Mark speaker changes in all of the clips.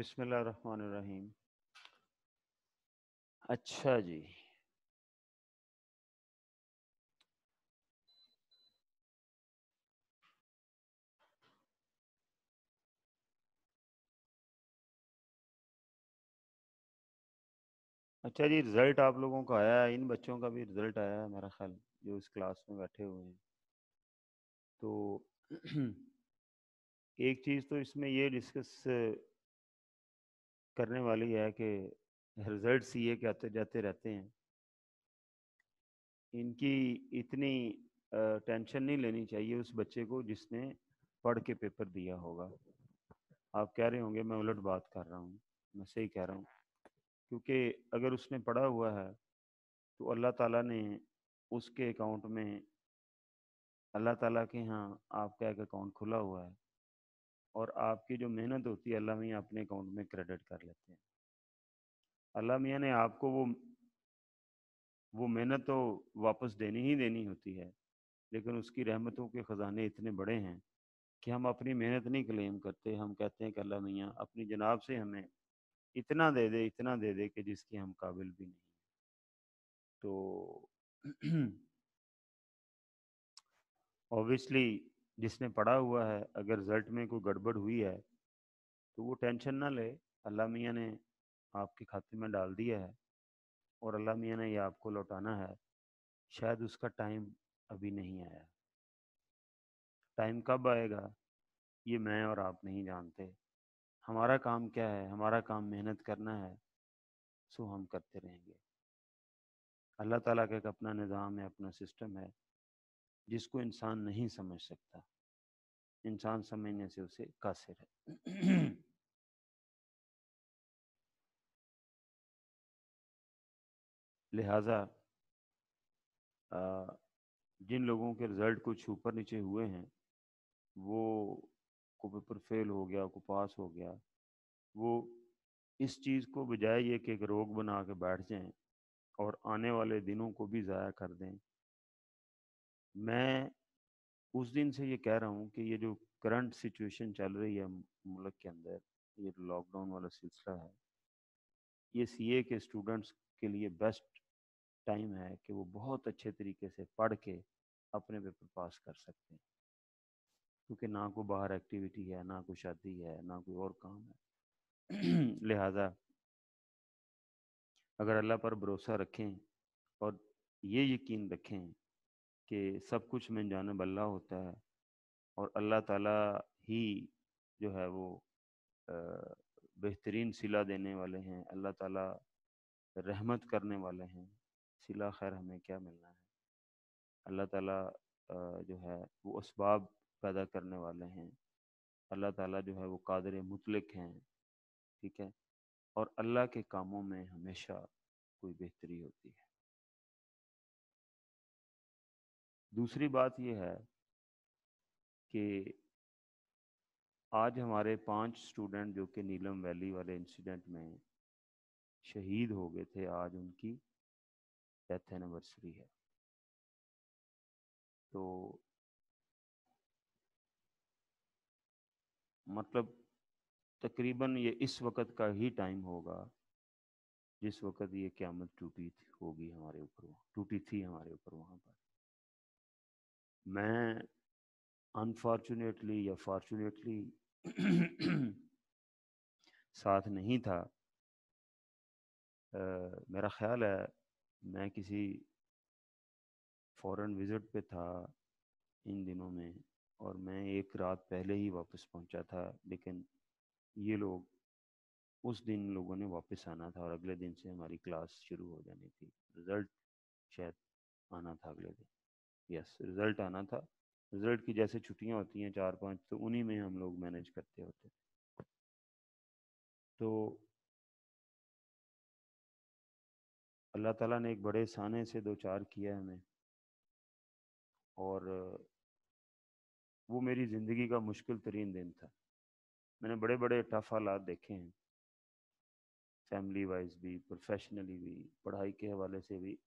Speaker 1: बिस्मिल्लाहिर्रहमानिर्रहीम। अच्छा जी। अच्छा जी, रिज़ल्ट आप लोगों का आया है, इन बच्चों का भी रिज़ल्ट आया है मेरा ख्याल, जो इस क्लास में बैठे हुए हैं। तो एक चीज़ तो इसमें ये डिस्कस करने वाली है कि रिज़ल्ट सी ए के आते, जाते रहते हैं। इनकी इतनी टेंशन नहीं लेनी चाहिए उस बच्चे को जिसने पढ़ के पेपर दिया होगा। आप कह रहे होंगे, मैं उलट बात कर रहा हूँ। मैं सही कह रहा हूँ। क्योंकि अगर उसने पढ़ा हुआ है तो अल्लाह ताला ने उसके अकाउंट में, अल्लाह ताला के यहाँ आपका एक अकाउंट खुला हुआ है। और आपकी जो मेहनत होती है, अल्लाह मियाँ अपने अकाउंट में क्रेडिट कर लेते हैं। अल्लाह मियाँ ने आपको वो वो मेहनत तो वापस देनी ही देनी होती है, लेकिन उसकी रहमतों के ख़जाने इतने बड़े हैं कि हम अपनी मेहनत नहीं क्लेम करते। हम कहते हैं कि अल्लाह मियाँ अपनी जनाब से हमें इतना दे दे, इतना दे दे कि जिसकी हम काबिल भी नहीं तो ऑब्वियसली जिसने पढ़ा हुआ है, अगर रिज़ल्ट में कोई गड़बड़ हुई है तो वो टेंशन ना ले। अल्लाह मियाँ ने आपके खाते में डाल दिया है और अल्लाह मियाँ ने ये आपको लौटाना है। शायद उसका टाइम अभी नहीं आया। टाइम कब आएगा, ये मैं और आप नहीं जानते। हमारा काम क्या है? हमारा काम मेहनत करना है, सो हम करते रहेंगे। अल्लाह ताला का एक अपना निज़ाम है, अपना सिस्टम है, जिसको इंसान नहीं समझ सकता। इंसान समझने से उसे कासिर है लिहाजा जिन लोगों के रिज़ल्ट कुछ ऊपर नीचे हुए हैं, वो को पेपर फेल हो गया, को पास हो गया, वो इस चीज़ को बजाय ये कि एक रोग बना के बैठ जाएँ और आने वाले दिनों को भी ज़ाया कर दें। मैं उस दिन से ये कह रहा हूँ कि ये जो करंट सिचुएशन चल रही है मुल्क के अंदर, ये लॉकडाउन वाला सिलसिला है, ये सीए के स्टूडेंट्स के लिए बेस्ट टाइम है कि वो बहुत अच्छे तरीके से पढ़ के अपने पेपर पास कर सकते हैं। क्योंकि ना कोई बाहर एक्टिविटी है, ना कोई शादी है, ना कोई और काम है। लिहाजा अगर अल्लाह पर भरोसा रखें और ये यकीन रखें कि सब कुछ में जानब अल्लाह होता है और अल्लाह ताला ही जो है वो बेहतरीन सिला देने वाले हैं, अल्लाह ताला रहमत करने वाले हैं। सिला खैर हमें क्या मिलना है? अल्लाह ताला जो है वो इसबाब पैदा करने वाले हैं। अल्लाह ताला जो है वो कादर मुतलक हैं, ठीक है? और अल्लाह के कामों में हमेशा कोई बेहतरी होती है। दूसरी बात यह है कि आज हमारे पाँच स्टूडेंट जो कि नीलम वैली वाले इंसिडेंट में शहीद हो गए थे, आज उनकी डेथ एनिवर्सरी है। तो मतलब तकरीबन ये इस वक्त का ही टाइम होगा जिस वक्त ये क्यामत टूटी होगी हमारे ऊपर वहाँ, टूटी थी हमारे ऊपर वहाँ पर। मैं अनफॉर्चुनेटली या फॉर्चुनेटली साथ नहीं था। आ, मेरा ख्याल है मैं किसी फॉरेन विज़िट पे था इन दिनों में और मैं एक रात पहले ही वापस पहुँचा था लेकिन ये लोग उस दिन लोगों ने वापस आना था और अगले दिन से हमारी क्लास शुरू हो जानी थी। रिज़ल्ट शायद आना था अगले दिन। यस रिज़ल्ट आना था। रिज़ल्ट की जैसे छुट्टियाँ होती हैं चार पाँच तो उन्हीं में हम लोग मैनेज करते होते तो अल्लाह ताला ने एक बड़े साने से दो चार किया हमें। और वो मेरी ज़िंदगी का मुश्किल तरीन दिन था। मैंने बड़े बड़े टफ हालात देखे हैं। फैमिली वाइज भी प्रोफेशनली भी, पढ़ाई के हवाले से भी।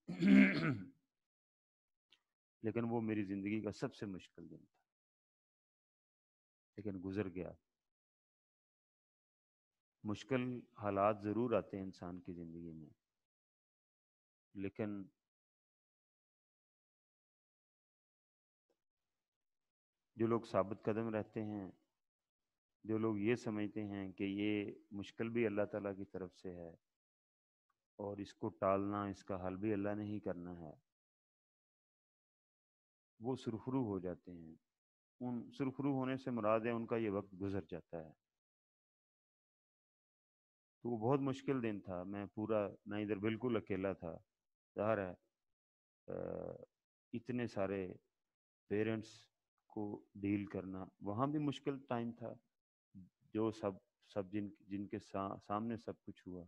Speaker 1: लेकिन वो मेरी ज़िंदगी का सबसे मुश्किल दिन था। लेकिन गुजर गया। मुश्किल हालात ज़रूर आते हैं इंसान की ज़िंदगी में। लेकिन जो लोग साबित कदम रहते हैं, जो लोग ये समझते हैं कि ये मुश्किल भी अल्लाह ताला की तरफ़ से है और इसको टालना, इसका हल भी अल्लाह ने ही करना है वो सुरखरू हो जाते हैं। उन सुरखरू होने से मुराद है उनका ये वक्त गुजर जाता है। तो वो बहुत मुश्किल दिन था। मैं पूरा मैं इधर बिल्कुल अकेला था। ज़ाहिर है इतने सारे पेरेंट्स को डील करना वहाँ भी मुश्किल टाइम था जो सब सब जिन जिनके सा, सामने सब कुछ हुआ।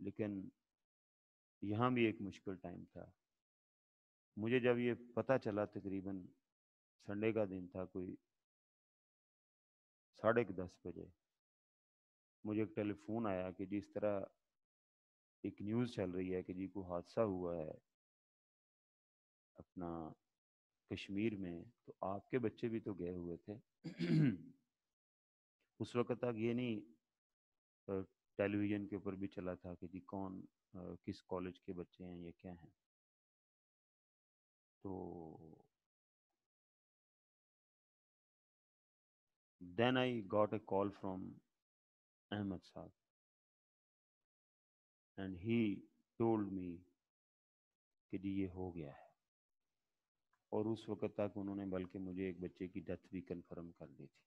Speaker 1: लेकिन यहाँ भी एक मुश्किल टाइम था। मुझे जब ये पता चला तकरीबन संडे का दिन था कोई साढ़े दस बजे, मुझे एक टेलीफोन आया कि जिस तरह एक न्यूज़ चल रही है कि जी को हादसा हुआ है अपना कश्मीर में तो आपके बच्चे भी तो गए हुए थे। उस वक्त तक ये नहीं टेलीविज़न के ऊपर भी चला था कि जी कौन किस कॉलेज के बच्चे हैं, ये क्या हैं? तो then I got a call from Ahmed sahab and he told me कि जी, ये हो गया है। और उस वक्त तक उन्होंने बल्कि मुझे एक बच्चे की डेथ भी कंफर्म कर दी थी।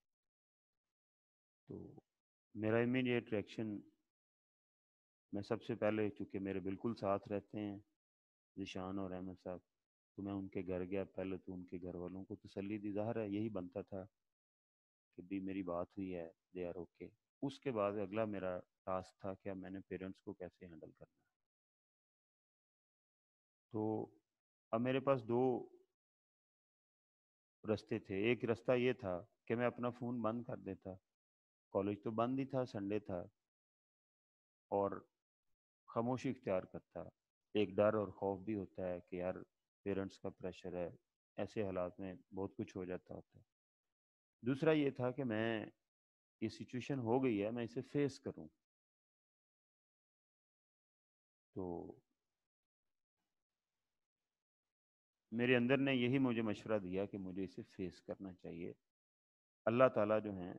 Speaker 1: तो मेरा इमीडिएट रिएक्शन मैं सबसे पहले, चूँकि मेरे बिल्कुल साथ रहते हैं, निशान और अहमद साहब तो मैं उनके घर गया, पहले तो उनके घर वालों को तसली दी। ज़ाहिर है, यही बनता था कि भी मेरी बात हुई है, दे आर ओके। उसके बाद अगला मेरा टास्क था कि मैंने पेरेंट्स को कैसे हैंडल करना तो अब मेरे पास दो रास्ते थे। एक रास्ता ये था कि मैं अपना फ़ोन बंद कर देता। कॉलेज तो बंद ही था संडे था। और खामोशी इख्तियार करता। एक डर और खौफ भी होता है कि यार पेरेंट्स का प्रेशर है, ऐसे हालात में बहुत कुछ हो जाता होता है। दूसरा ये था कि मैं, ये सिचुएशन हो गई है, मैं इसे फेस करूँ। तो मेरे अंदर ने यही मुझे मशवरा दिया कि मुझे इसे फेस करना चाहिए। अल्लाह ताला जो है,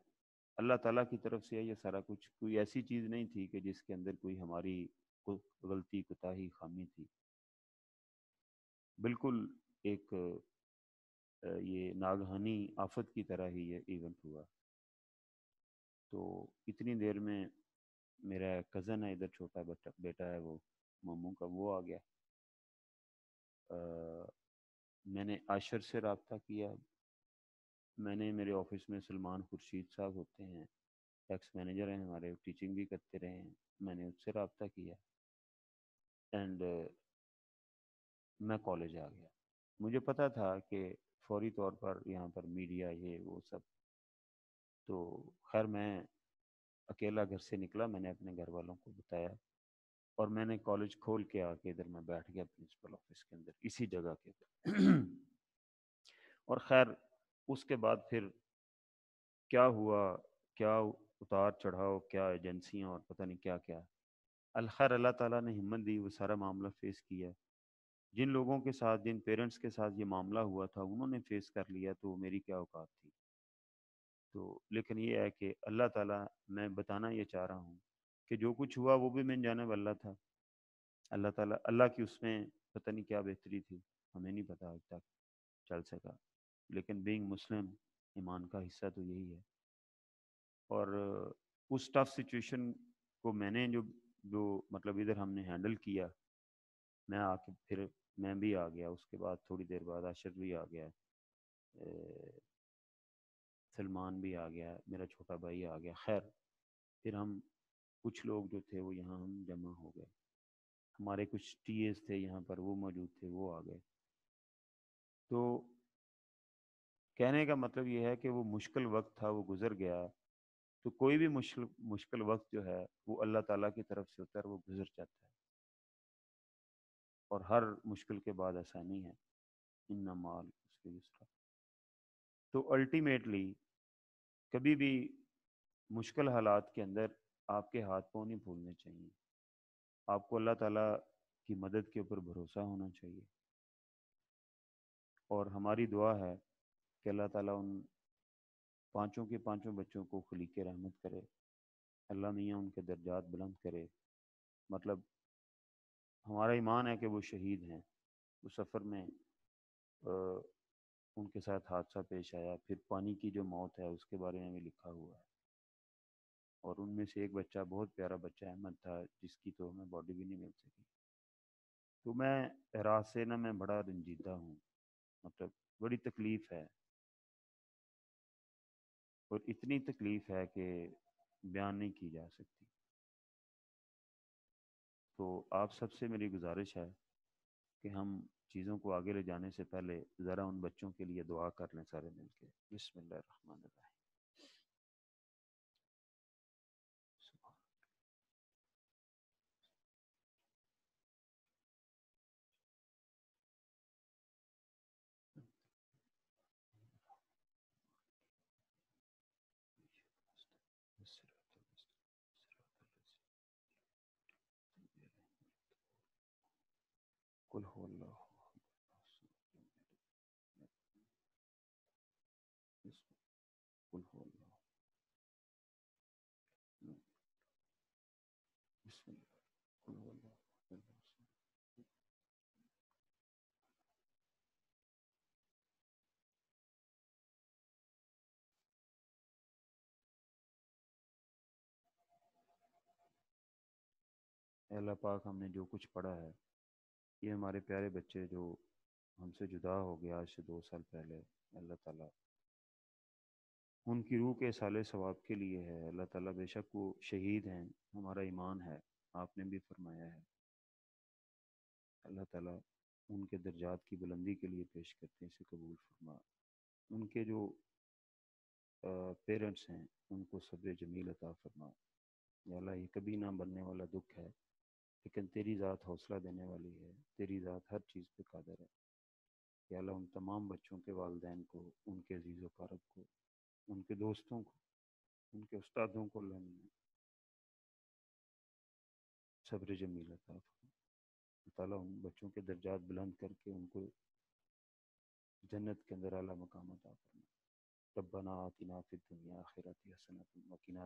Speaker 1: अल्लाह ताला की तरफ़ से ये सारा कुछ, कोई ऐसी चीज़ नहीं थी कि जिसके अंदर कोई हमारी गलती कोताही खामी थी। बिल्कुल एक ये नागहानी आफत की तरह ही ये इवेंट हुआ। तो इतनी देर में मेरा कज़न है इधर छोटा बच्चा बेटा है वो मामू का वो आ गया। आ, मैंने आशर से रबता किया। मैंने मेरे ऑफ़िस में सलमान खुर्शीद साहब होते हैं टैक्स मैनेजर हैं हमारे टीचिंग भी करते रहे हैं मैंने उससे रबता किया। एंड मैं कॉलेज आ गया। मुझे पता था कि फौरी तौर पर यहाँ पर मीडिया, ये, वो सब। तो खैर, मैं अकेला घर से निकला, मैंने अपने घर वालों को बताया और मैंने कॉलेज खोल के आके इधर मैं बैठ गया प्रिंसिपल ऑफ़िस के अंदर, इसी जगह के और खैर, उसके बाद फिर क्या हुआ, क्या उतार चढ़ाव, क्या एजेंसियाँ और पता नहीं क्या क्या खैर अल्लाह ताला ने हिम्मत दी, वो सारा मामला फेस किया। जिन लोगों के साथ, जिन पेरेंट्स के साथ ये मामला हुआ था, उन्होंने फेस कर लिया तो मेरी क्या औकात थी? तो लेकिन ये है कि अल्लाह ताला, मैं बताना ये चाह रहा हूँ कि जो कुछ हुआ वो भी मैंने जाने वाला था। अल्लाह ताला, अल्लाह की उसमें पता नहीं क्या बेहतरी थी, हमें नहीं पता आज तक चल सका। लेकिन बीइंग मुस्लिम ईमान का हिस्सा तो यही है। और उस टफ सिचुएशन को मैंने जो जो मतलब इधर हमने हैंडल किया, मैं आके फिर मैं भी आ गया, उसके बाद थोड़ी देर बाद आशर भी आ गया सलमान भी आ गया, मेरा छोटा भाई आ गया। खैर, फिर हम कुछ लोग जो थे वो यहाँ हम जमा हो गए। हमारे कुछ टीएस थे यहाँ पर, वो मौजूद थे, वो आ गए। तो कहने का मतलब ये है कि वो मुश्किल वक्त था, वो गुज़र गया। तो कोई भी मुश्किल मुश्किल वक्त जो है, वो अल्लाह ताला की तरफ़ से होता है वो गुजर जाता है। और हर मुश्किल के बाद आसानी है। इन माल उसके उसका। तो अल्टीमेटली कभी भी मुश्किल हालात के अंदर आपके हाथ पाँव नहीं भूलने चाहिए। आपको अल्लाह ताला की मदद के ऊपर भरोसा होना चाहिए। और हमारी दुआ है कि अल्लाह ताला उन पाँचों के पाँचों बच्चों को खलीक रहमत करे। अल्लाह मियाँ उनके दर्जात बुलंद करे। मतलब हमारा ईमान है कि वो शहीद हैं उस सफ़र में आ, उनके साथ हादसा पेश आया फिर पानी की जो मौत है उसके बारे में भी लिखा हुआ है। और उनमें से एक बच्चा बहुत प्यारा बच्चा अहमद था जिसकी तो हमें बॉडी भी नहीं मिल सकी। तो मैं रात से ना मैं बड़ा रंजीदा हूँ मतलब बड़ी तकलीफ़ है। और इतनी तकलीफ़ है कि बयान नहीं की जा सकती। तो आप सबसे मेरी गुजारिश है कि हम चीज़ों को आगे ले जाने से पहले ज़रा उन बच्चों के लिए दुआ कर लें सारे मिलके। बिस्मिल्लाह कुल हो कुल हो अल्लाह पाक हमने जो कुछ पढ़ा है, ये हमारे प्यारे बच्चे जो हमसे जुदा हो गया आज से दो साल पहले, अल्लाह ताला उनकी रूह के साले सवाब के लिए है। अल्लाह ताला बेशक वो शहीद हैं, हमारा ईमान है, आपने भी फरमाया है। अल्लाह ताला उनके दर्जात की बुलंदी के लिए पेश करते हैं, इसे कबूल फरमा। उनके जो पेरेंट्स हैं, उनको सब्र जमील अता फरमा। अल्लाह, ये कभी ना बनने वाला दुख है। लेकिन तेरी ज़ात हौसला देने वाली है, तेरी ज़ात हर चीज़ पे कादर है। कि अल्लाह उन तमाम बच्चों के वालदेन को, उनके अज़ीज़ कारब को, उनके दोस्तों को, उनके उस्तादों को लेने सब्र जमील ताला उन बच्चों के दर्जात बुलंद करके उनको जन्नत के अंदर अला मकाम अता फरमा। रब्बना आतिना दुनिया आखिरत हसनत, वकीना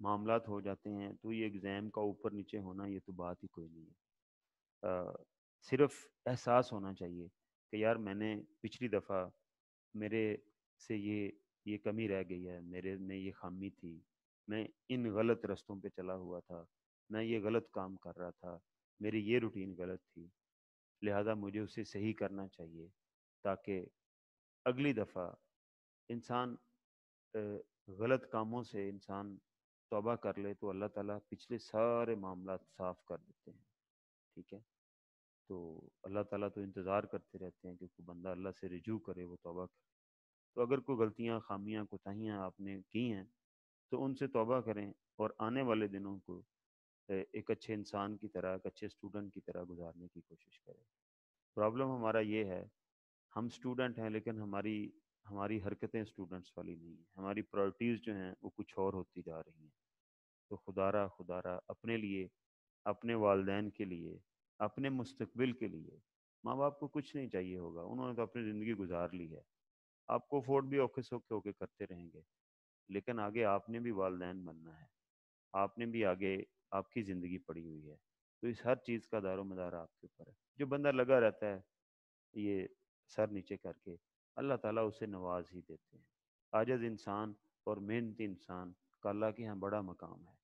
Speaker 1: मामला हो जाते हैं तो ये एग्ज़ाम का ऊपर नीचे होना ये तो बात ही कोई नहीं है। सिर्फ़ एहसास होना चाहिए कि यार मैंने पिछली दफ़ा मेरे से ये ये कमी रह गई है, मेरे में ये खामी थी, मैं इन गलत रस्तों पे चला हुआ था, मैं ये गलत काम कर रहा था, मेरी ये रूटीन गलत थी, लिहाजा मुझे उसे सही करना चाहिए ताकि अगली दफ़ा इंसान गलत कामों से इंसान तौबा कर ले तो अल्लाह ताला पिछले सारे मामला साफ़ कर देते हैं, ठीक है? तो अल्लाह ताला तो इंतज़ार करते रहते हैं कि कोई बंदा अल्लाह से रिजू करे, वो तोबा करे। तो अगर कोई गलतियाँ, खामियाँ, कोताहियाँ आपने की हैं तो उनसे तोबा करें और आने वाले दिनों को एक अच्छे इंसान की तरह, एक अच्छे स्टूडेंट की तरह गुजारने की कोशिश करें। प्रॉब्लम हमारा ये है, हम स्टूडेंट हैं लेकिन हमारी हमारी हरकतें स्टूडेंट्स वाली नहीं हैं। हमारी प्रायोरिटीज़ जो हैं वो कुछ और होती जा रही हैं। तो खुदारा खुदारा अपने लिए, अपने वालदेन के लिए, अपने मुस्तबिल के लिए। माँ बाप को कुछ नहीं चाहिए होगा, उन्होंने तो अपनी ज़िंदगी गुजार ली है। आपको अफोर्ड भी औखे सौखे होके करते रहेंगे, लेकिन आगे आपने भी वालदेन बनना है। आपने भी आगे आपकी ज़िंदगी पड़ी हुई है। तो इस हर चीज़ का दारो मदार आपके ऊपर है। जो बंदा लगा रहता है, ये सर नीचे करके, अल्लाह ताला उसे नवाज़ ही देते हैं। आजज इंसान और मेहनती इंसान का अल्लाह के यहाँ बड़ा मकाम है।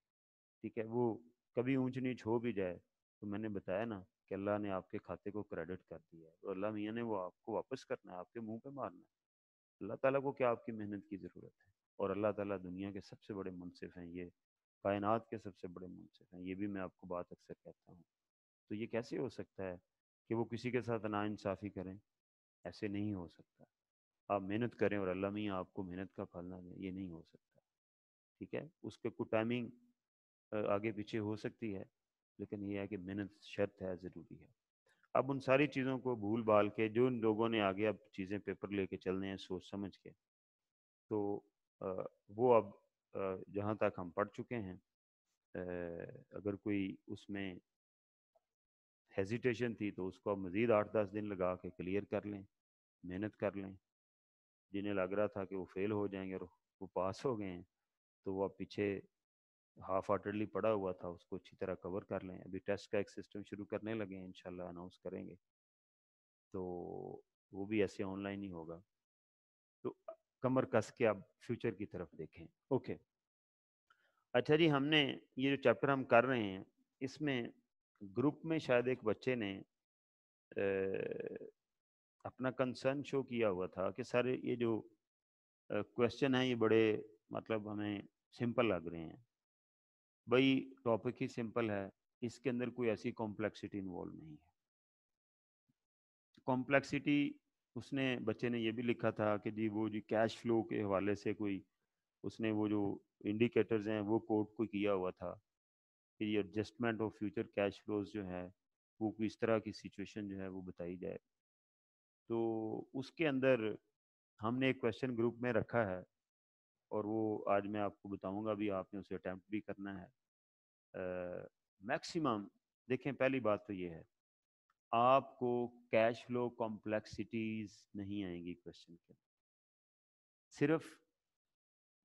Speaker 1: ठीक है, वो कभी ऊंच नीच हो भी जाए तो मैंने बताया ना कि अल्लाह ने आपके खाते को क्रेडिट कर दिया है तो अल्लाह मियाँ ने वो आपको वापस करना है, आपके मुँह पे मारना है। अल्लाह ताला को क्या आपकी मेहनत की ज़रूरत है? और अल्लाह ताला दुनिया के सबसे बड़े मुनसिफ हैं, ये कायनात के सबसे बड़े मुनसिफ हैं, ये भी मैं आपको बात अक्सर कहता हूँ। तो ये कैसे हो सकता है कि वो किसी के साथ नाइंसाफ़ी करें? ऐसे नहीं हो सकता। आप मेहनत करें और अल्लाह मियाँ आपको मेहनत का फल ना दें, ये नहीं हो सकता। ठीक है? उसके कुछ टाइमिंग आगे पीछे हो सकती है, लेकिन ये है कि मेहनत शर्त है, ज़रूरी है। अब उन सारी चीज़ों को भूल भाल के, जो उन लोगों ने आगे अब चीज़ें पेपर लेके चलने हैं सोच समझ के तो वो अब जहाँ तक हम पढ़ चुके हैं अगर कोई उसमें हेजिटेशन थी तो उसको अब मज़ीद आठ दस दिन लगा के क्लियर कर लें, मेहनत कर लें। जिन्हें लग रहा था कि वो फेल हो जाएँगे और वो पास हो गए हैं तो वो अब पीछे हाफ़ हार्टेडली पड़ा हुआ था उसको अच्छी तरह कवर कर लें। अभी टेस्ट का एक सिस्टम शुरू करने लगे हैं इंशाल्लाह अनाउंस करेंगे। तो वो भी ऐसे ऑनलाइन ही होगा। तो कमर कस के आप फ्यूचर की तरफ़ देखें। ओके अच्छा जी हमने ये जो चैप्टर हम कर रहे हैं इसमें ग्रुप में शायद एक बच्चे ने ए, अपना कंसर्न शो किया हुआ था कि सर ये जो क्वेश्चन है ये बड़े मतलब हमें सिंपल लग रहे हैं। भाई टॉपिक ही सिंपल है, इसके अंदर कोई ऐसी कॉम्प्लेक्सिटी इन्वॉल्व नहीं है। कॉम्प्लेक्सिटी उसने, बच्चे ने ये भी लिखा था कि जी वो जी कैश फ्लो के हवाले से कोई, उसने वो जो इंडिकेटर्स हैं, वो कोड कोई किया हुआ था कि ये adjustment of future cash flows जो है, वो किस तरह की सिचुएशन जो है वो बताई जाए। तो उसके अंदर हमने एक क्वेश्चन ग्रुप में रखा है और वो आज मैं आपको बताऊँगा भी आपने उसे अटैम्प्ट भी करना है। मैक्सिमम देखें पहली बात तो ये है आपको कैश फ्लो कॉम्प्लेक्सिटीज नहीं आएँगी क्वेश्चन के सिर्फ़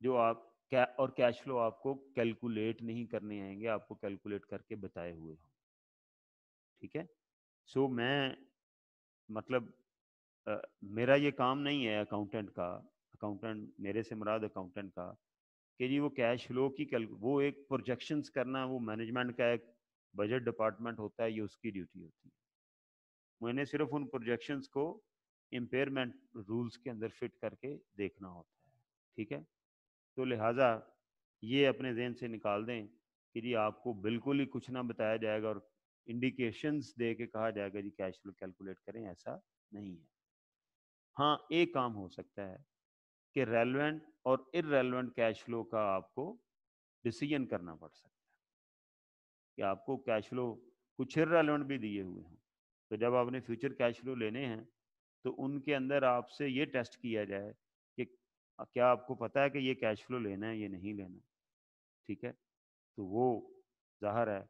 Speaker 1: जो आप क्या और कैश फ्लो आपको कैलकुलेट नहीं करने आएँगे आपको कैलकुलेट करके बताए हुए हो। ठीक है? सो so, मैं मतलब आ, मेरा ये काम नहीं है अकाउंटेंट का अकाउंटेंट मेरे से मुराद अकाउंटेंट का, कि जी वो कैश फ्लो की कल वो एक प्रोजेक्शंस करना, वो मैनेजमेंट का एक बजट डिपार्टमेंट होता है, ये उसकी ड्यूटी होती है। मैंने सिर्फ़ उन प्रोजेक्शंस को इम्पेयरमेंट रूल्स के अंदर फिट करके देखना होता है, ठीक है? तो लिहाजा ये अपने जहन से निकाल दें कि जी आपको बिल्कुल ही कुछ ना बताया जाएगा और इंडिकेशंस दे के कहा जाएगा, जी कैश फ्लो कैलकुलेट करें, ऐसा नहीं है। हाँ एक काम हो सकता है कि रेलवेंट और इरेलीवेंट कैश फ्लो का आपको डिसीज़न करना पड़ सकता है। कि आपको कैश फ्लो कुछ इरेलीवेंट भी दिए हुए हैं। तो जब आपने फ्यूचर कैश फ्लो लेने हैं तो उनके अंदर आपसे ये टेस्ट किया जाए कि क्या आपको पता है कि ये कैश फ्लो लेना है, ये नहीं लेना ठीक है? तो वो ज़ाहिर है,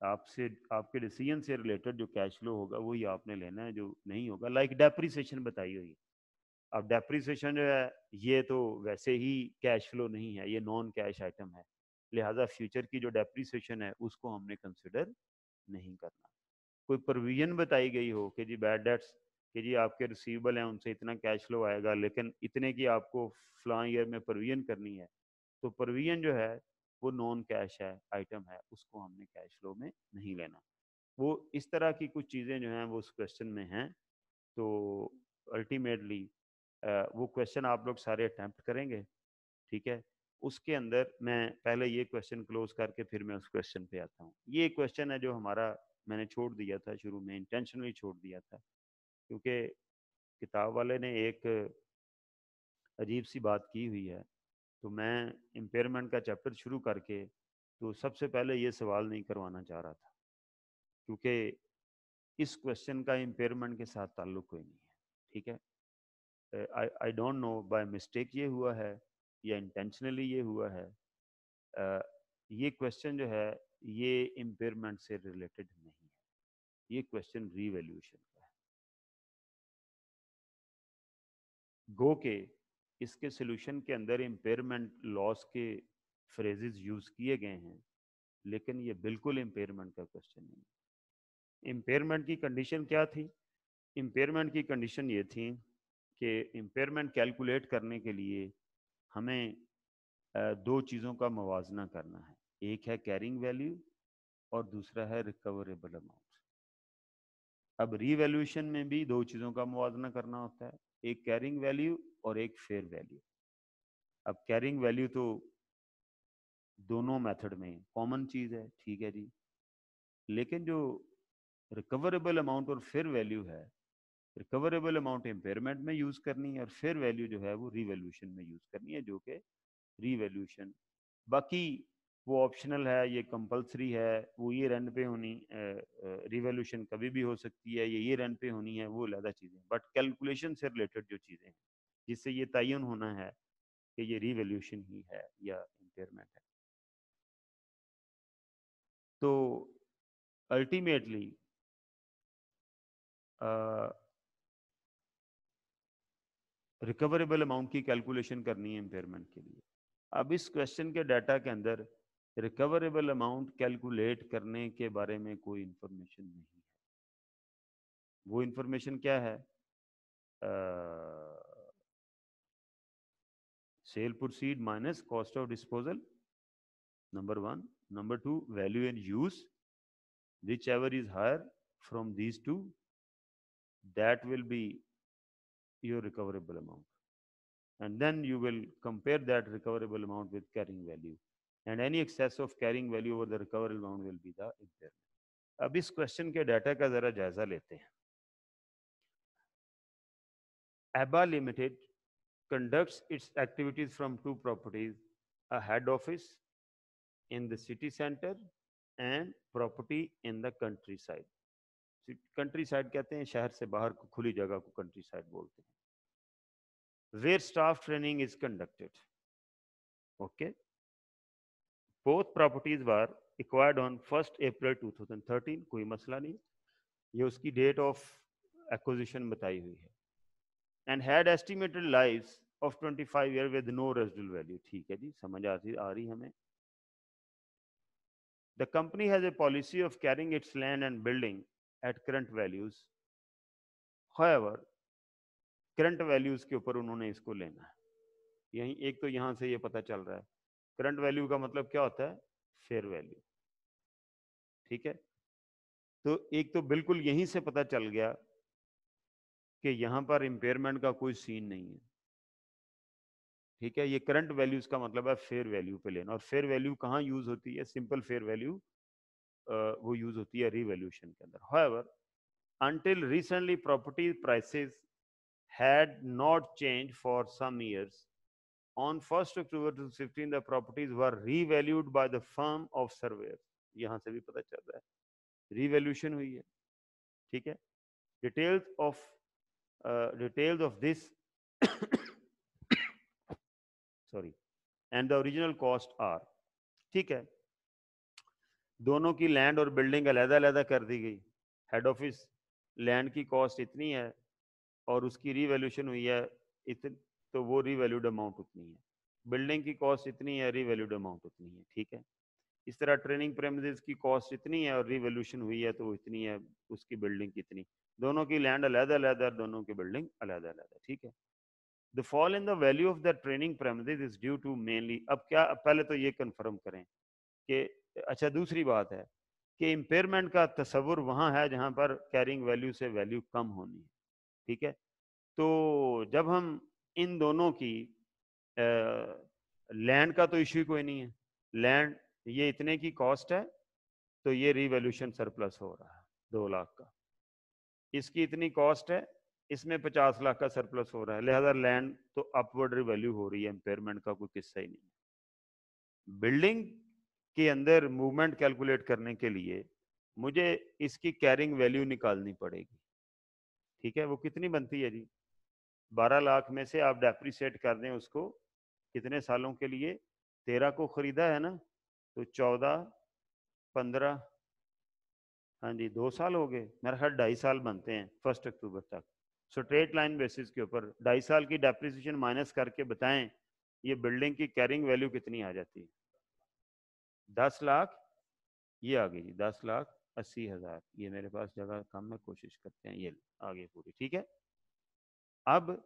Speaker 1: आपसे, आपके डिसीज़न से रिलेटेड जो कैश फ्लो होगा, वही आपने लेना है, जो नहीं होगा। लाइक डेप्रीसिएशन बताई हुई अब डेप्रीसिएशन जो है ये तो वैसे ही कैश फ्लो नहीं है, ये नॉन कैश आइटम है। लिहाजा फ्यूचर की जो डेप्रीसिएशन है, उसको हमने कंसिडर नहीं करना। कोई प्रोविज़न बताई गई हो कि जी बैड डेट्स कि जी आपके रिसीवेबल हैं, उनसे इतना कैश फ्लो आएगा, लेकिन इतने की आपको फ्लां ईयर में प्रोविज़न करनी है तो प्रोविज़न जो है, वो नॉन कैश है आइटम है, उसको हमने कैश फ्लो में नहीं लेना। वो इस तरह की कुछ चीज़ें जो हैं, वो उस क्वेश्चन में हैं। तो अल्टीमेटली वो क्वेश्चन आप लोग सारे अटैम्प्ट करेंगे, ठीक है? उसके अंदर मैं पहले ये क्वेश्चन क्लोज करके फिर मैं उस क्वेश्चन पे आता हूँ। ये क्वेश्चन है जो हमारा मैंने छोड़ दिया था शुरू में इंटेंशनली छोड़ दिया था, क्योंकि किताब वाले ने एक अजीब सी बात की हुई है। तो मैं इम्पेयरमेंट का चैप्टर शुरू करके तो सबसे पहले ये सवाल नहीं करवाना चाह रहा था, क्योंकि इस क्वेश्चन का इम्पेयरमेंट के साथ ताल्लुक कोई नहीं है, ठीक है? I I don't know by mistake ये हुआ है या इंटेंशनली ये हुआ है uh, ये क्वेश्चन जो है ये इम्पेयरमेंट से रिलेटेड नहीं है। ये क्वेश्चन रीवैल्यूएशन का है। गो के इसके सोल्यूशन के अंदर इम्पेयरमेंट लॉस के फ्रेजेस यूज़ किए गए हैं लेकिन ये बिल्कुल इम्पेयरमेंट का क्वेश्चन नहीं है। इम्पेयरमेंट की कंडीशन क्या थी? इम्पेयरमेंट की कंडीशन ये थी कि इम्पेयरमेंट कैलकुलेट करने के लिए हमें दो चीज़ों का मवाजना करना है। एक है कैरिंग वैल्यू और दूसरा है रिकवरेबल अमाउंट अब रीवैल्यूएशन में भी दो चीज़ों का मुवजना करना होता है, एक कैरिंग वैल्यू और एक फेयर वैल्यू अब कैरिंग वैल्यू तो दोनों मेथड में कॉमन चीज़ है, ठीक है जी। लेकिन जो रिकवरेबल अमाउंट और फेयर वैल्यू है रिकवरेबल अमाउंट एम्पेयरमेंट में यूज़ करनी है और फेयर वैल्यू जो है वो रीवैल्यूशन में यूज़ करनी है, जो कि रीवैल्यूशन बाकी वो ऑप्शनल है, ये कंपलसरी है, वो ये रन पे होनी रिवोल्यूशन कभी भी हो सकती है, ये ये रन पे होनी है, वो अलहदा चीज़ें बट कैलकुलेशन से रिलेटेड जो चीज़ें हैं, जिससे ये तयन होना है कि ये रिवोल्यूशन ही है या इम्पेयरमेंट है। तो अल्टीमेटली रिकवरेबल अमाउंट की कैलकुलेशन करनी है इम्पेयरमेंट के लिए। अब इस क्वेश्चन के डाटा के अंदर रिकवरेबल अमाउंट कैलकुलेट करने के बारे में कोई इंफॉर्मेशन नहीं है। वो इंफॉर्मेशन क्या है? Sale proceed minus cost of disposal number one number two value and use which ever is higher from these two that will your recoverable amount and then you will compare that recoverable amount with carrying value and any excess of carrying value over the recoverable amount will be the impairment. अब इस question के data का जरा जायजा लेते हैं ABBA Limited conducts its activities from two properties, a head office in the city center and property in the countryside. countryside कहते हैं शहर से बाहर को खुली जगह को countryside बोलते हैं where staff training is conducted. Okay. Both properties were acquired on first April 2013 कोई मसला नहीं ये उसकी डेट ऑफ एक्विजिशन बताई हुई है and had estimated life of 25 year with no residual value ठीक है जी समझ आ रही आ रही हमें the company has a policy of carrying its land and building at current values however current values के ऊपर उन्होंने इसको लेना है। यही, एक तो यहाँ से ये पता चल रहा है। करंट वैल्यू का मतलब क्या होता है? Fair value. ठीक है? तो एक तो बिल्कुल यहीं से पता चल गया कि यहाँ पर इंपेयरमेंट का कोई सीन नहीं है। ठीक है? ये करंट वैल्यूज़ का मतलब है फेयर वैल्यू पे लेना। और फेयर वैल्यू कहाँ यूज़ होती है? सिंपल फेयर वैल्यू वो यूज़ होती है रिवैल्यूशन के अंदर। However until recently property prices had not changed for some years. On 1st October 2015 the properties were revalued by the firm of surveyors यहाँ से भी पता चल रहा है। रिवैल्यूशन हुई है। ठीक है? Details of details of this sorry and the original cost are ठीक है? दोनों की लैंड और बिल्डिंग अलहदा अलहदा कर दी गई। हेड ऑफ़िस लैंड की कॉस्ट इतनी है और उसकी रिवैल्यूशन हुई है, इतन तो वो रीवैल्यूड अमाउंट उतनी है। बिल्डिंग की कॉस्ट इतनी है रीवैल्यूड अमाउंट उतनी है, ठीक है? इस तरह ट्रेनिंग प्रेमिस की कॉस्ट इतनी है और रिवोल्यूशन हुई है तो इतनी है, उसकी बिल्डिंग कितनी दोनों की लैंड अलहदा अलहदा दोनों की बिल्डिंग अलहदा अलहदा ठीक है? The fall in the value of the training premise is due to mainly अब क्या पहले तो ये कन्फर्म करें कि अच्छा दूसरी बात है कि इम्पेयरमेंट का तस्वुर वहाँ है जहाँ पर कैरिंग वैल्यू से वैल्यू कम होनी है। ठीक है? तो जब हम इन दोनों की लैंड का तो इश्यू कोई नहीं है। लैंड, ये इतने की कॉस्ट है तो ये रिवोल्यूशन सरप्लस हो रहा है, दो लाख का। इसकी इतनी कॉस्ट है, इसमें पचास लाख का सरप्लस हो रहा है। लिहाजा लैंड तो अपवर्ड रिवैल्यू हो रही है इम्पेयरमेंट का कोई किस्सा ही नहीं बिल्डिंग के अंदर मूवमेंट कैलकुलेट करने के लिए मुझे इसकी कैरिंग वैल्यू निकालनी पड़ेगी। ठीक है? वो कितनी बनती है जी? बारह लाख में से आप डेप्रिसिएट कर दें उसको, कितने सालों के लिए? तेरह को खरीदा है ना? तो चौदह, पंद्रह हाँ जी, दो साल हो गए। मेरा ख्याल ढाई साल बनते हैं फ़र्स्ट अक्टूबर तक। स्ट्रेट लाइन बेसिस के ऊपर ढाई साल की डेप्रिसिएशन माइनस करके बताएँ, ये बिल्डिंग की कैरिंग वैल्यू कितनी आ जाती है? दस लाख, ये आ गई जी, दस लाख अस्सी हज़ार, ये मेरे पास जगह कम है, कोशिश करते हैं ये आगे पूरी, ठीक है? अब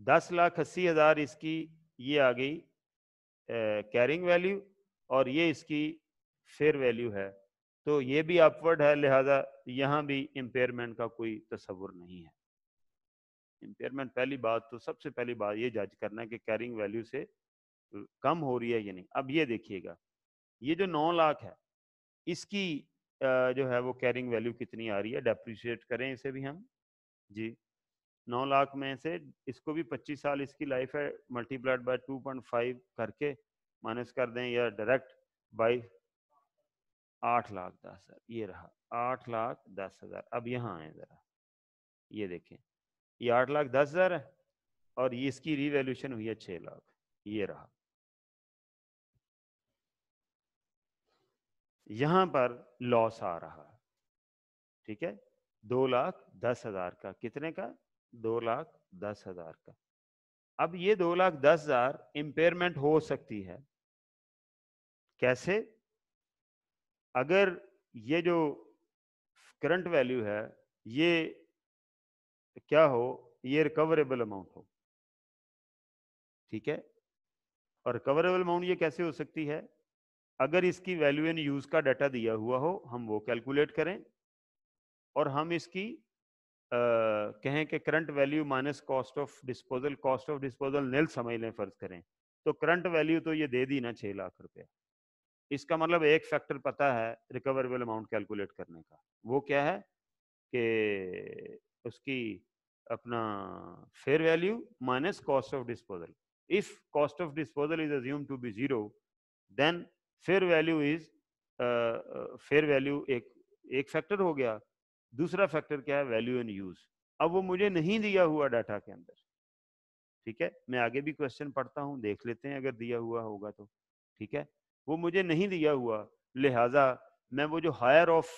Speaker 1: दस लाख अस्सी हज़ार इसकी ये आ गई कैरिंग वैल्यू और ये इसकी फेयर वैल्यू है तो ये भी अपवर्ड है, लिहाजा यहाँ भी इम्पेयरमेंट का कोई तस्वुर नहीं है। इम्पेयरमेंट पहली बात तो सबसे पहली बात ये जज करना है कि कैरिंग वैल्यू से कम हो रही है या नहीं। अब ये देखिएगा, ये जो नौ लाख है, इसकी जो है वो कैरिंग वैल्यू कितनी आ रही है, डेप्रिशिएट करें इसे भी हम। जी। नौ लाख में से इसको भी पच्चीस साल इसकी लाइफ है, multiplied by two point five करके माइनस कर दें या डायरेक्ट बाई आठ लाख दस हज़ार। ये रहा, आठ लाख दस हज़ार। अब यहाँ आए ज़रा। ये देखें, ये आठ लाख दस हज़ार है और ये इसकी रिवैल्यूशन हुई है छः लाख। ये रहा। यहाँ पर लॉस आ रहा है। ठीक है? दो लाख दस हज़ार का। कितने का? दो लाख दस हज़ार का। अब ये दो लाख दस हज़ार इंपेयरमेंट हो सकती है। कैसे? अगर ये जो करंट वैल्यू है, ये क्या हो? ये रिकवरेबल अमाउंट हो। ठीक है? और रिकवरेबल अमाउंट ये कैसे हो सकती है? अगर इसकी वैल्यू इन यूज़ का डाटा दिया हुआ हो हम वो कैलकुलेट करें और हम इसकी आ, कहें कि current value minus cost of disposal cost of disposal nil समझ लें फ़र्ज़ करें। तो करंट वैल्यू तो ये दे दी ना छह लाख रुपया। इसका मतलब एक फैक्टर पता है रिकवरेबल अमाउंट कैलकुलेट करने का। वो क्या है कि उसकी अपना fair value minus cost of disposal if cost of disposal is assume to be zero then fair value is fair value एक एक फैक्टर हो गया। दूसरा फैक्टर क्या है? वैल्यू इन यूज़ अब वो मुझे नहीं दिया हुआ डाटा के अंदर। ठीक है? मैं आगे भी क्वेश्चन पढ़ता हूँ, देख लेते हैं अगर दिया हुआ होगा तो। ठीक है? वो मुझे नहीं दिया हुआ। लिहाजा मैं वो जो higher of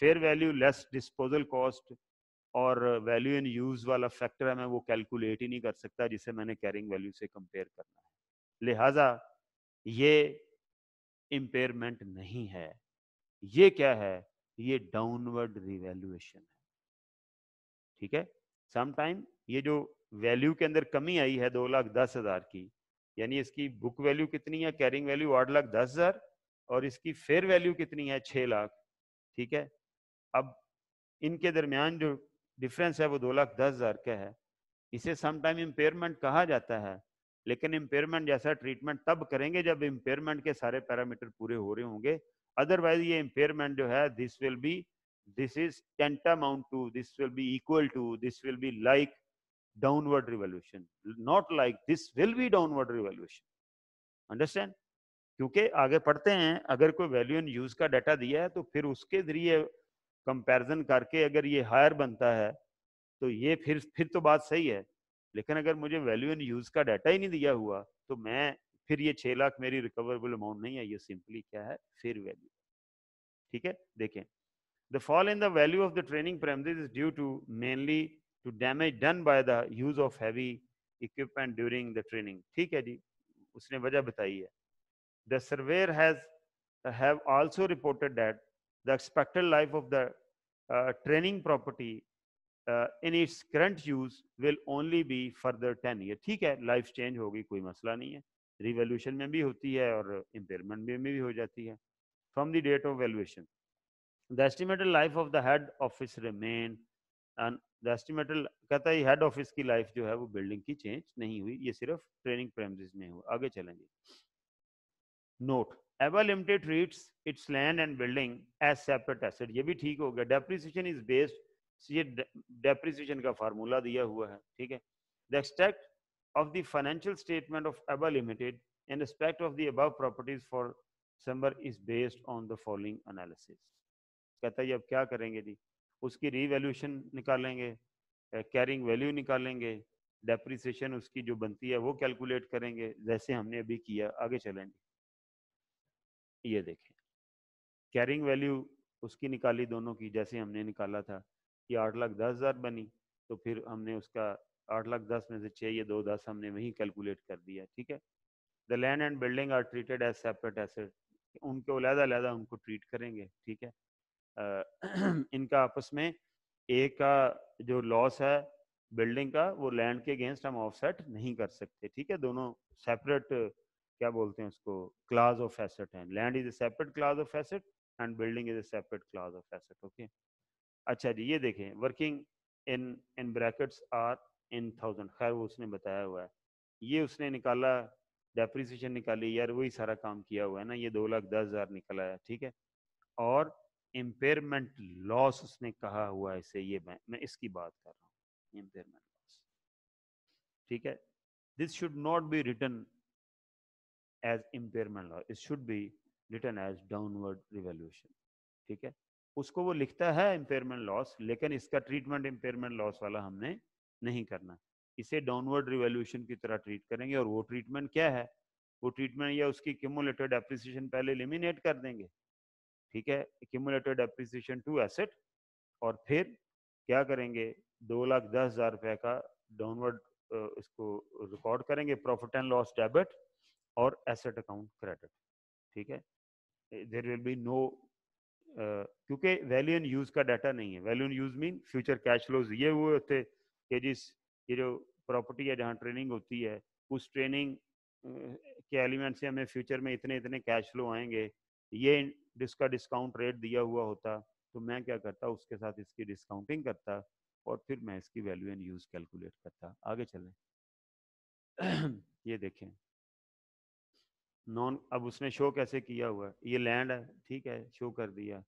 Speaker 1: fair value less disposal cost और वैल्यू इन यूज़ वाला फैक्टर है, मैं वो कैलकुलेट ही नहीं कर सकता, जिसे मैंने कैरिंग वैल्यू से कंपेयर करना है। लिहाजा ये इम्पेयरमेंट नहीं है। ये क्या है? ये डाउनवर्ड रिवैल्यूएशन है। ठीक है? समटाइम ये जो वैल्यू के अंदर कमी आई है दो लाख दस हज़ार की, यानी इसकी बुक वैल्यू कितनी है कैरिंग वैल्यू आठ लाख दस हज़ार, और इसकी फेयर वैल्यू कितनी है? छह लाख। ठीक है? अब इनके दरमियान जो डिफरेंस है वो दो लाख दस हज़ार का है। इसे समटाइम इम्पेयरमेंट कहा जाता है। लेकिन इम्पेयरमेंट जैसा ट्रीटमेंट तब करेंगे जब इम्पेयरमेंट के सारे पैरामीटर पूरे हो रहे होंगे। अदरवाइज़ ये इम्पेयरमेंट जो है this will be this is tantamount to this will be equal to this will be like downward revolution not like this will be downward revolution understand क्योंकि आगे पढ़ते हैं, अगर कोई वैल्यू इन यूज़ का डाटा दिया है तो फिर उसके ज़रिए कंपैरिजन करके अगर ये हायर बनता है तो ये फिर फिर तो बात सही है। लेकिन अगर मुझे वैल्यू इन यूज़ का डाटा ही नहीं दिया हुआ तो मैं फिर ये छह लाख मेरी रिकवरेबल अमाउंट नहीं है ये सिंपली क्या है? फिर वैल्यू ठीक है? देखें. The fall in the value of the training premise is due to mainly to damage done by the use of heavy equipment during the training ठीक है जी? उसने वजह बताई है. The surveyor has also reported that the expected life of the uh, training property uh, its current use will only be further 10 year ठीक है life change होगी कोई मसला नहीं है। रिवोल्यूशन में भी होती है और इम्पेयरमेंट में भी हो जाती है। From the date of valuation the estimated life of the head office remain and the estimated कहता है हेड ऑफ़िस की लाइफ जो है वो बिल्डिंग की चेंज नहीं हुई। ये सिर्फ़ ट्रेनिंग प्रेमिस में हुआ। आगे चलेंगे। Note ABBA limited treats its land and building as separate asset ये भी ठीक हो गया। डेप्रिसिएशन इज़ बेस्ड ये डेप्रिसिएशन का फार्मूला दिया हुआ है, ठीक है? The extract of the financial statement of ABBA limited in respect of the above properties for December is based on the following analysis. कहता है, अब क्या करेंगे जी? उसकी रीवैल्यूशन निकालेंगे कैरिंग वैल्यू निकालेंगे डेप्रिसिएशन उसकी जो बनती है वो कैलकुलेट करेंगे, जैसे हमने अभी किया, आगे चलेंगे। ये देखें। कैरिंग वैल्यू उसकी निकाली दोनों की, जैसे हमने निकाला था। कि आठ लाख दस हज़ार बनी तो फिर हमने उसका आठ लाख दस में से छः ये दो दस हमने वहीं कैलकुलेट कर दिया ठीक है? The land and building are treated as separate asset उनको अलहदा अलहदा उनको ट्रीट करेंगे ठीक है? आ, इनका आपस में एक का जो लॉस है बिल्डिंग का वो लैंड के अगेंस्ट हम ऑफसेट नहीं कर सकते ठीक है? दोनों सेपरेट क्या बोलते हैं उसको क्लास ऑफ़ एसेट है। Land is a separate class of asset and building is a separate class of asset okay अच्छा जी, ये देखें working in in brackets are in thousand खैर वो उसने बताया हुआ है। ये उसने निकाला डेप्रिसिएशन निकाली, यार वही सारा काम किया हुआ है ना, ये दो लाख दस हज़ार निकला है, ठीक है? और इम्पेयरमेंट लॉस उसने कहा हुआ है इसे, ये मैं मैं इसकी बात कर रहा हूँ इम्पेयरमेंट लॉस ठीक है? This should not be return as impairment loss it should be return as downward revaluation ठीक है? उसको वो लिखता है इम्पेयरमेंट लॉस लेकिन इसका ट्रीटमेंट इम्पेयरमेंट लॉस वाला हमने नहीं करना। इसे डाउनवर्ड रिवोल्यूशन की तरह ट्रीट करेंगे और वो ट्रीटमेंट क्या है? वो ट्रीटमेंट या उसकी क्यूमुलेटेड एप्रिसिएशन पहले एलिमिनेट कर देंगे। ठीक है? क्यूमुलेटेड एप्रिसिएशन टू एसेट और फिर क्या करेंगे? दो लाख दस हज़ार रुपए का डाउनवर्ड इसको रिकॉर्ड करेंगे प्रॉफिट एंड लॉस डेबिट और एसेट अकाउंट क्रेडिट ठीक है? देर विल बी नो क्योंकि वैल्यू एंड यूज़ का डाटा नहीं है। Value and use mean future cash flows ये हुए होते कि जिस, ये जो प्रॉपर्टी है जहाँ ट्रेनिंग होती है, उस ट्रेनिंग के एलिमेंट से हमें फ्यूचर में इतने इतने कैश फ्लो आएँगे। ये जिसका डिस्काउंट रेट दिया हुआ होता तो मैं क्या करता, उसके साथ इसकी डिस्काउंटिंग करता और फिर मैं इसकी वैल्यू एंड यूज़ कैलकुलेट करता। आगे चलें। ये देखें। नॉन अब उसने शो कैसे किया हुआ है? ये लैंड है ठीक है शो कर दिया।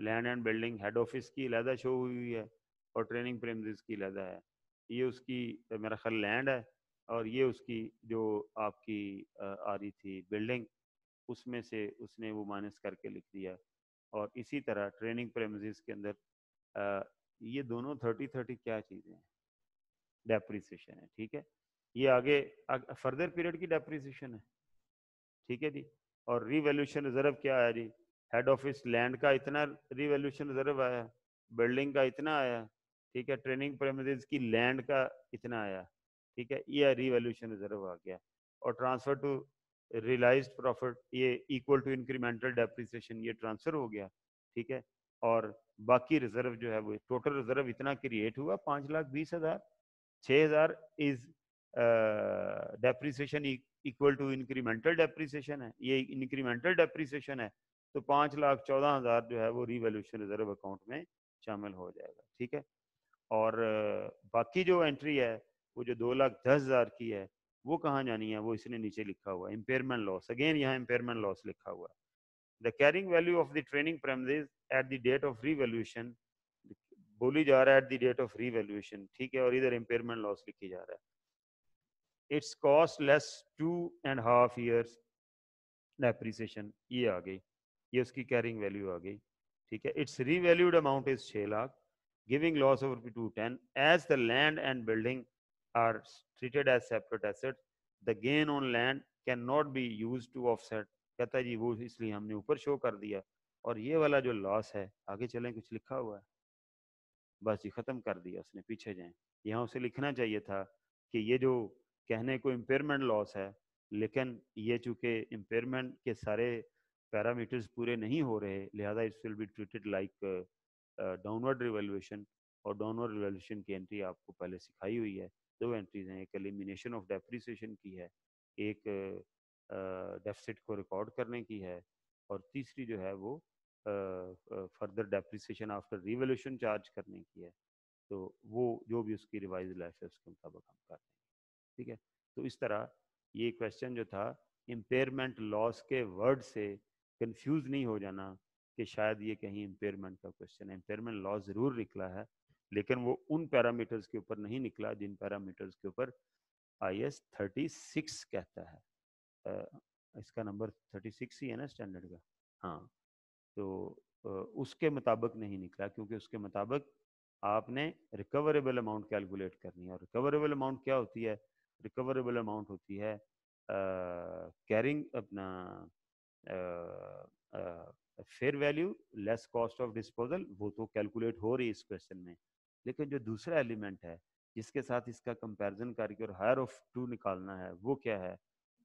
Speaker 1: Land and building head office की अलहदा शो हुई हुई है और ट्रेनिंग प्रेमजिस की अलहदा है। ये उसकी मेरा ख्याल लैंड है और ये उसकी जो आपकी आ रही थी बिल्डिंग उसमें से उसने वो माइनस करके लिख दिया। और इसी तरह ट्रेनिंग प्रेमजिस के अंदर आ, ये दोनों थर्टी थर्टी क्या चीज़ें हैं? डेप्रीसीशन है ठीक है? ये आगे, आगे फर्दर पीरियड की डेप्रीसीशन है। ठीक है जी? और रिवोल्यूशन रिज़र्व क्या आया जी? हेड ऑफ़िस लैंड का इतना रिवोल्यूशन रिज़र्व आया बिल्डिंग का इतना आया, ठीक है? ट्रेनिंग प्रेमिस की लैंड का इतना आया, ठीक है? ये रिवोल्यूशन रिज़र्व आ गया। और ट्रांसफ़र टू रियलाइज़ प्रॉफिट ये इक्वल टू इंक्रीमेंटल डेप्रिसिएशन ये ट्रांसफ़र हो गया, ठीक है? और बाकी रिज़र्व जो है वो टोटल रिज़र्व इतना क्रिएट हुआ, पाँच लाख बीस हज़ार छः हज़ार is depreciation equal to incremental depreciation है, ये इंक्रीमेंटल डेप्रिसिएशन है तो पाँच लाख चौदह हज़ार जो है वो रिवोल्यूशन रिज़र्व अकाउंट में शामिल हो जाएगा, ठीक है? और बाकी जो एंट्री है, वो जो दो लाख दस हज़ार की है, वो कहाँ जानी है? वो इसने नीचे लिखा हुआ है इम्पेयरमेंट लॉस अगेन यहाँ इम्पेयरमेंट लॉस लिखा हुआ है। The carrying value of the training premise at the date of revaluation बोली जा रहा है at the date of revaluation ठीक है? और इधर इम्पेयरमेंट लॉस लिखी जा रहा है। Its cost less two and half years depreciation. ये आ गई, ये उसकी कैरिंग वैल्यू आ गई, ठीक है? इट्स रीवैल्यूड अमाउंट इज़ छः lakh, giving loss over P210 as the land and building are treated as separate assets, the gain on land cannot be used to offset कहता जी, वो इसलिए हमने ऊपर शो कर दिया। और ये वाला जो लॉस है, आगे चलें, कुछ लिखा हुआ है। बस जी, ख़त्म कर दिया उसने, पीछे जाए। यहाँ उसे लिखना चाहिए था कि ये जो कहने को इम्पेयरमेंट लॉस है लेकिन ये चूँकि इम्पेयरमेंट के सारे पैरामीटर्स पूरे नहीं हो रहे लिहाजा it's will be treated like downward revaluation और डाउनवर्ड रिवेल्यूशन की एंट्री आपको पहले सिखाई हुई है। दो एंट्रीज हैं एक एलिमिनेशन ऑफ़ डेप्रिसिएशन की है एक डेफिसिट uh, को रिकॉर्ड करने की है और तीसरी जो है वो further depreciation after revolution charge करने की है। तो वो जो भी उसकी रिवाइज लाइफ है उसके मुताबिक हम कर देंगे ठीक है? तो इस तरह ये क्वेश्चन जो था इम्पेयरमेंट लॉस के वर्ड से कंफ्यूज नहीं हो जाना कि शायद ये कहीं इम्पेयरमेंट का क्वेश्चन है। इम्पेयरमेंट लॉस ज़रूर निकला है लेकिन वो उन पैरामीटर्स के ऊपर नहीं निकला जिन पैरामीटर्स के ऊपर आई एस थर्टी सिक्स कहता है। आ, इसका नंबर थर्टी सिक्स ही है ना स्टैंडर्ड का? हाँ। तो आ, उसके मुताबिक नहीं निकला क्योंकि उसके मुताबिक आपने रिकवरेबल अमाउंट कैलकुलेट करनी है। और रिकवरेबल अमाउंट क्या होती है? रिकवरेबल अमाउंट होती है कैरिंग अपना fair value less cost of disposal वो तो कैलकुलेट हो रही है इस क्वेश्चन में। लेकिन जो दूसरा एलिमेंट है, जिसके साथ इसका कंपैरिजन करके और हायर ऑफ़ टू निकालना है, वो क्या है?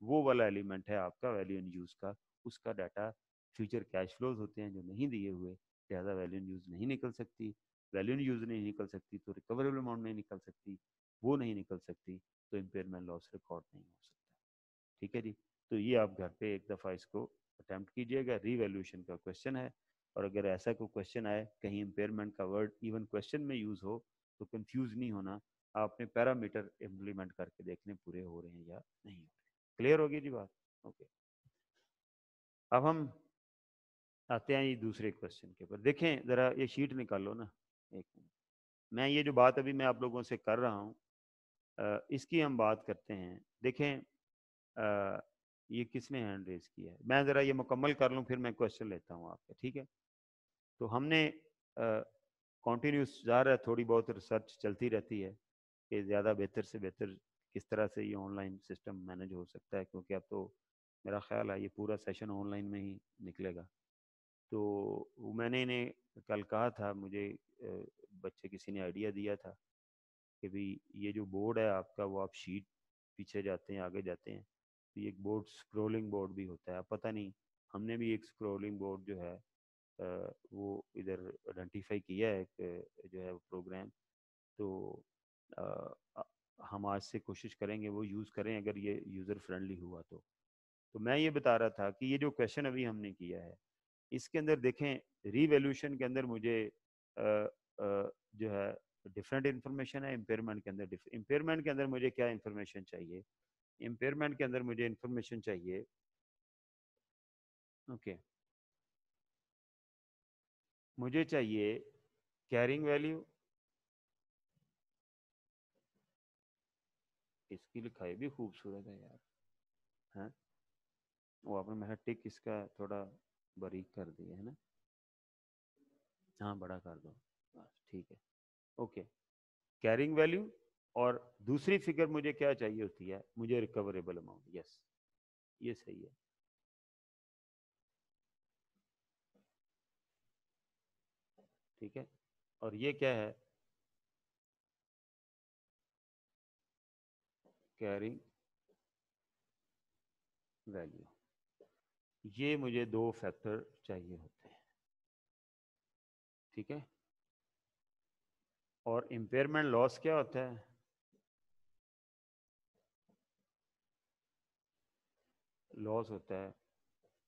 Speaker 1: वो वाला एलिमेंट है आपका वैल्यू इन यूज़ का। उसका डाटा फ्यूचर कैश फ्लोज होते हैं जो नहीं दिए हुए, लिहाजा वैल्यू इन यूज़ नहीं निकल सकती। वैल्यू इन यूज़ नहीं निकल सकती तो रिकवरेबल अमाउंट नहीं निकल सकती, वो नहीं निकल सकती। तो इम्पेयरमेंट लॉस रिकॉर्ड नहीं हो सकता। ठीक है जी? तो ये आप घर पे एक दफ़ा इसको अटैम्प्ट कीजिएगा। रीवैल्यूएशन का क्वेश्चन है और अगर ऐसा कोई क्वेश्चन आए, कहीं इम्पेयरमेंट का वर्ड इवन क्वेश्चन में यूज़ हो तो कंफ्यूज नहीं होना। आपने पैरामीटर इम्प्लीमेंट करके देखने पूरे हो रहे हैं या नहीं हो रहे क्लियर होगी जी बात? ओके अब हम आते हैं ये दूसरे क्वेश्चन के ऊपर। देखें, ज़रा ये शीट निकाल ना। एक मिनट। मैं ये जो बात अभी मैं आप लोगों से कर रहा हूँ इसकी हम बात करते हैं। देखें आ, ये किसने हैंड रेज किया है? मैं ज़रा ये मुकम्मल कर लूँ फिर मैं क्वेश्चन लेता हूँ आपके ठीक है? तो हमने कॉन्टीन्यूस जा रहा है थोड़ी बहुत रिसर्च चलती रहती है कि ज़्यादा बेहतर से बेहतर किस तरह से ये ऑनलाइन सिस्टम मैनेज हो सकता है क्योंकि अब तो मेरा ख्याल है ये पूरा सेशन ऑनलाइन में ही निकलेगा। तो मैंने इन्हें कल कहा था मुझे बच्चे किसी ने आइडिया दिया था। कि भाई ये जो बोर्ड है आपका वो आप शीट पीछे जाते हैं आगे जाते हैं। तो ये एक बोर्ड स्क्रोलिंग बोर्ड भी होता है। पता नहीं हमने भी एक स्क्रोलिंग बोर्ड जो है वो इधर आइडेंटिफाई किया है एक जो है वो प्रोग्राम। तो हम आज से कोशिश करेंगे वो यूज़ करें अगर ये यूज़र फ्रेंडली हुआ तो। तो मैं ये बता रहा था कि ये जो क्वेश्चन अभी हमने किया है इसके अंदर देखें रीवैल्यूशन के अंदर मुझे आ, आ, जो है डिफरेंट इन्फॉर्मेशन है इम्पेयरमेंट के अंदर इम्पेयरमेंट के अंदर मुझे क्या इन्फॉर्मेशन चाहिए? इम्पेयरमेंट के अंदर मुझे इन्फॉर्मेशन चाहिए। Okay okay. मुझे चाहिए कैरिंग वैल्यू इसकी लिखाई भी खूबसूरत है यार। है? वो आपने मेरा टिक इसका थोड़ा बारीक कर दिया है ना? हाँ बड़ा कर दो। ठीक है। ओके। कैरिंग वैल्यू और दूसरी फिगर मुझे क्या चाहिए होती है? मुझे रिकवरेबल अमाउंट यस ये सही है। ठीक है? और ये क्या है? Carrying value. ये मुझे दो फैक्टर चाहिए होते हैं। ठीक है? और इम्पेयरमेंट लॉस क्या होता है? लॉस होता है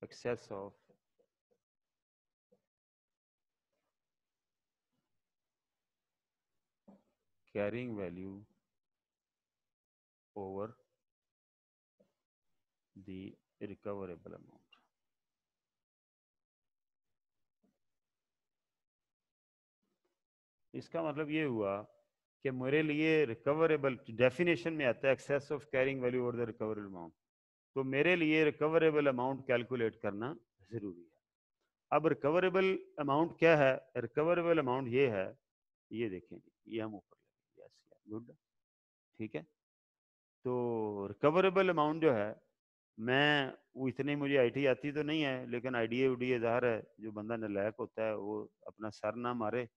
Speaker 1: excess of carrying value over the recoverable amount इसका मतलब ये हुआ कि मेरे लिए रिकवरेबल डेफिनेशन में आता है एक्सेस ऑफ़ कैरिंग वैल्यू और द रिकवरेबल अमाउंट तो मेरे लिए रिकवरेबल अमाउंट कैलकुलेट करना ज़रूरी है। अब रिकवरेबल अमाउंट क्या है? रिकवरेबल अमाउंट ये है, ये देखें, ये हम ऊपर यस गुड ठीक है? तो रिकवरेबल अमाउंट जो है, मैं, वो इतनी मुझे आईटी आती तो नहीं है, लेकिन आईडीए उडीए ज़ाहिर है, जो बंदा नलायक होता है, वो अपना सर ना मारे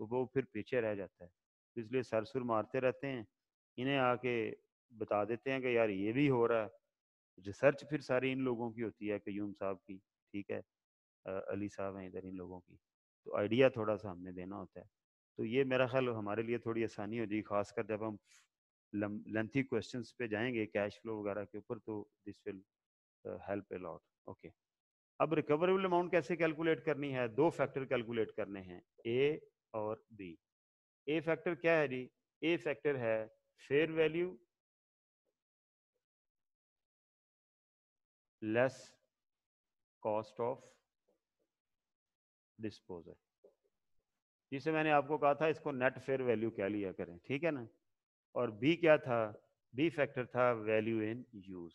Speaker 1: तो वो फिर पीछे रह जाता है। तो इसलिए सर सुर मारते रहते हैं। इन्हें आके बता देते हैं कि यार ये भी हो रहा है। रिसर्च फिर सारी इन लोगों की होती है कयूम साहब की ठीक है? आ, अली साहब हैं इधर इन लोगों की। तो आइडिया थोड़ा सा हमने देना होता है। तो ये मेरा ख्याल हमारे लिए थोड़ी आसानी हो जाएगी खासकर जब हम लेंथी क्वेश्चन पे जाएँगे कैश फ्लो वगैरह के ऊपर तो this will help a lot okay अब रिकवरेबल अमाउंट कैसे कैलकुलेट करनी है? दो फैक्टर कैलकुलेट करने हैं। ए और बी ए फैक्टर क्या है जी? ए फैक्टर है fair value less cost of disposal जिसे मैंने आपको कहा था, इसको नेट फेयर वैल्यू क्या लिया करें, ठीक है ना? और बी क्या था? बी फैक्टर था वैल्यू इन यूज़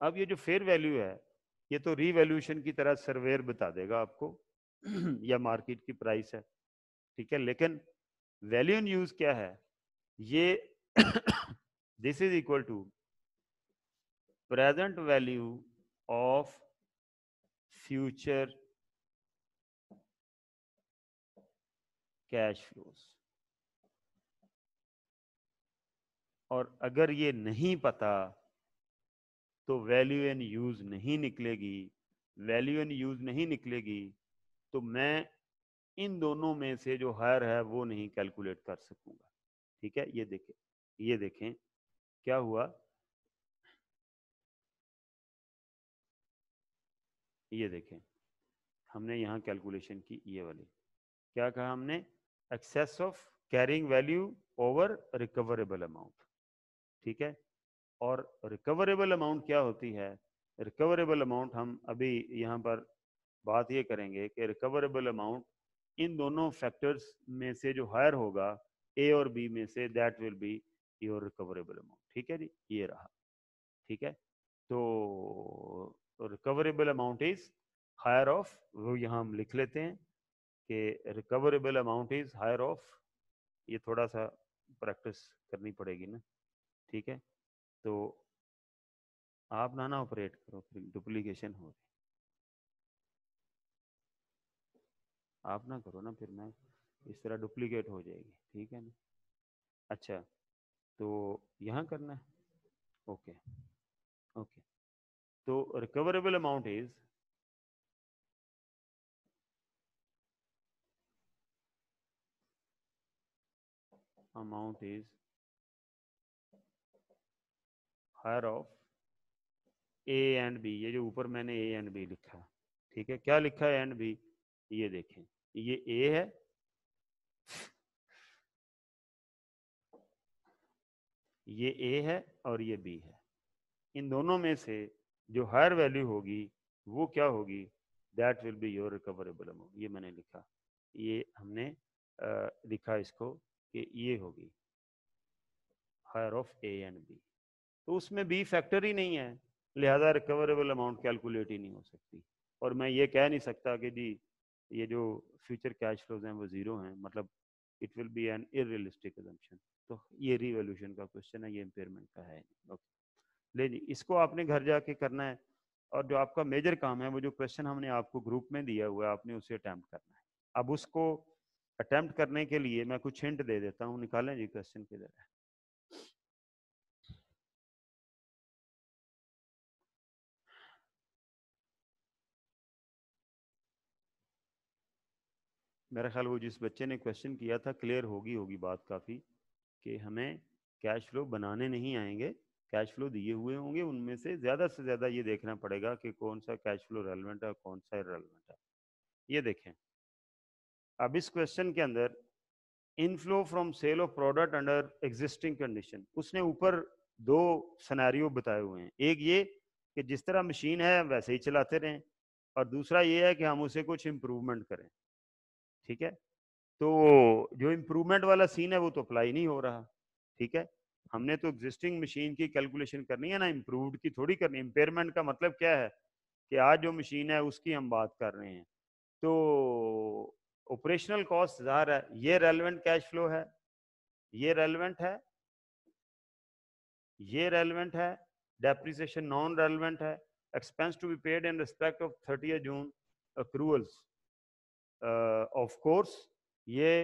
Speaker 1: अब ये जो फेयर वैल्यू है ये तो रीवैल्यूएशन की तरह सर्वेयर बता देगा आपको, या मार्केट की प्राइस है, ठीक है? लेकिन वैल्यू इन यूज़ क्या है? ये this is equal to present value of future cash flows और अगर ये नहीं पता तो वैल्यू एन यूज़ नहीं निकलेगी वैल्यू एन यूज़ नहीं निकलेगी तो मैं इन दोनों में से जो हायर है वो नहीं कैलकुलेट कर सकूँगा। ठीक है? ये देखें ये देखें, क्या हुआ? ये देखें, हमने यहाँ कैलकुलेशन की ये वाली। क्या कहा हमने? Excess of carrying value over recoverable amount ठीक है? और रिकवरेबल अमाउंट क्या होती है? रिकवरेबल अमाउंट हम अभी यहाँ पर बात ये करेंगे कि रिकवरेबल अमाउंट इन दोनों फैक्टर्स में से जो हायर होगा ए और बी में से that will be your recoverable amount ठीक है जी? ये रहा। ठीक है? तो recoverable amount is higher of वो यहाँ हम लिख लेते हैं कि recoverable amount is higher of ये थोड़ा सा प्रैक्टिस करनी पड़ेगी ना। ठीक है? तो आप ना ना ऑपरेट करो, फिर डुप्लीकेशन हो रही आप ना करो ना, फिर मैं इस तरह डुप्लीकेट हो जाएगी, ठीक है ना? अच्छा तो यहाँ करना है? Okay okay. तो recoverable amount is amount is higher of A and B ये जो ऊपर मैंने ए एंड बी लिखा ठीक है? क्या लिखा है एंड बी? ये देखें ये ए है ये ए है और ये बी है। इन दोनों में से जो हायर वैल्यू होगी वो क्या होगी? That will be your recoverable amount ये मैंने लिखा। ये हमने आ, लिखा इसको कि ये होगी। Higher of A and B तो उसमें बी फैक्टर ही नहीं है। लिहाजा रिकवरेबल अमाउंट कैलकुलेट ही नहीं हो सकती। और मैं ये कह नहीं सकता कि जी, ये जो फ्यूचर कैश फ्लोज हैं वो ज़ीरो हैं। मतलब it will be an irrealistic assumption तो ये रिवोल्यूशन का क्वेश्चन है, ये इम्पेयरमेंट का है। ओके ले जी, इसको आपने घर जाके करना है। और जो आपका मेजर काम है, वो जो क्वेश्चन हमने आपको ग्रुप में दिया हुआ है, आपने उसे अटैम्प्ट करना है। अब उसको अटैम्प्ट करने के लिए मैं कुछ हिंट दे देता हूँ। निकालें जी क्वेश्चन किधर है? मेरा ख्याल वो जिस बच्चे ने क्वेश्चन किया था क्लियर होगी होगी बात काफ़ी, कि हमें कैश फ्लो बनाने नहीं आएँगे कैश फ्लो दिए हुए होंगे, उनमें से ज़्यादा से ज़्यादा ये देखना पड़ेगा कि कौन सा कैश फ्लो रेलिवेंट है कौन सा इरेलीवेंट है। ये देखें। अब इस क्वेश्चन के अंदर inflow from sale of product under existing condition उसने ऊपर दो सनारियो बताए हुए हैं। एक ये कि जिस तरह मशीन है, वैसे ही चलाते रहें, और दूसरा ये है कि हम उसे कुछ इम्प्रूवमेंट करें। ठीक है? तो जो इम्प्रूवमेंट वाला सीन है, वो तो अप्लाई नहीं हो रहा, ठीक है? हमने तो एग्जिस्टिंग मशीन की कैलकुलेशन करनी है ना इम्प्रूवड की थोड़ी करनी इम्पेयरमेंट का मतलब क्या है? कि आज जो मशीन है, उसकी हम बात कर रहे हैं। तो ऑपरेशनल कॉस्ट जार है, ये रेलिवेंट कैश फ्लो है, ये रेलिवेंट है, ये रेलिवेंट है डेप्रिसिएशन नॉन रेलिवेंट है expense to be paid in respect of thirty June accruals of course ये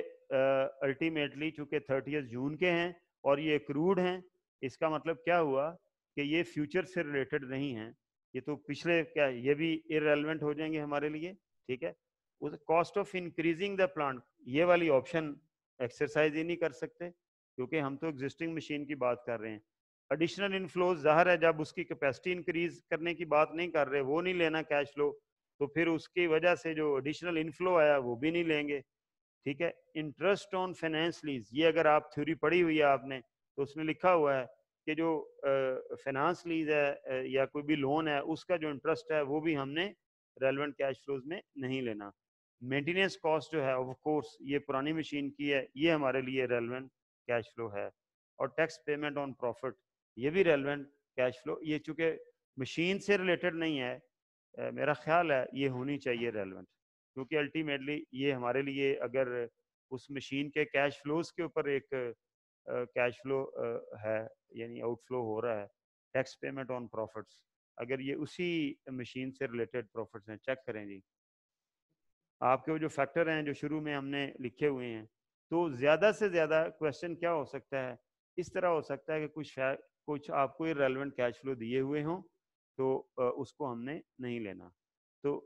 Speaker 1: अल्टीमेटली चूँकि थर्टी जून के हैं और ये क्रूड हैं, इसका मतलब क्या हुआ कि ये फ्यूचर से रिलेटेड नहीं है। ये तो पिछले क्या, ये भी इरेलीवेंट हो जाएँगे हमारे लिए, ठीक है? उस cost of increasing the plant ये वाली ऑप्शन एक्सरसाइज ही नहीं कर सकते, क्योंकि हम तो एग्जिस्टिंग मशीन की बात कर रहे हैं। एडिशनल इनफ्लोज ज़ाहिर है, जब उसकी कैपेसिटी इंक्रीज करने की बात नहीं कर रहे, वो नहीं लेना कैश फ्लो तो फिर उसकी वजह से जो एडिशनल इनफ्लो आया, वो भी नहीं लेंगे। ठीक है? इंटरेस्ट ऑन फाइनेंस लीज ये अगर आप थ्योरी पढ़ी हुई है आपने तो उसमें लिखा हुआ है कि जो फाइनेंस लीज है या कोई भी लोन है, उसका जो इंटरेस्ट है, वो भी हमने रेलिवेंट कैश फ्लोज में नहीं लेना। मेंटेनेंस कॉस्ट जो है ऑफ़ कोर्स ये पुरानी मशीन की है, ये हमारे लिए रेलिवेंट कैश फ्लो है। और टैक्स पेमेंट ऑन प्रॉफिट ये भी रेलिवेंट कैश फ्लो ये चूँकि मशीन से रिलेटेड नहीं है मेरा ख्याल है ये होनी चाहिए रेलिवेंट क्योंकि अल्टीमेटली ये हमारे लिए अगर उस मशीन के कैश फ्लोज के ऊपर एक कैश फ्लो है, यानी आउटफ्लो हो रहा है टैक्स पेमेंट ऑन प्रॉफिट्स अगर ये उसी मशीन से रिलेटेड प्रॉफिट्स हैं चेक करें जी। आपके वो जो फैक्टर हैं, जो शुरू में हमने लिखे हुए हैं तो ज़्यादा से ज़्यादा क्वेश्चन क्या हो सकता है? इस तरह हो सकता है कि कुछ कुछ आपको ये रेलिवेंट कैश फ्लो दिए हुए हों तो उसको हमने नहीं लेना। तो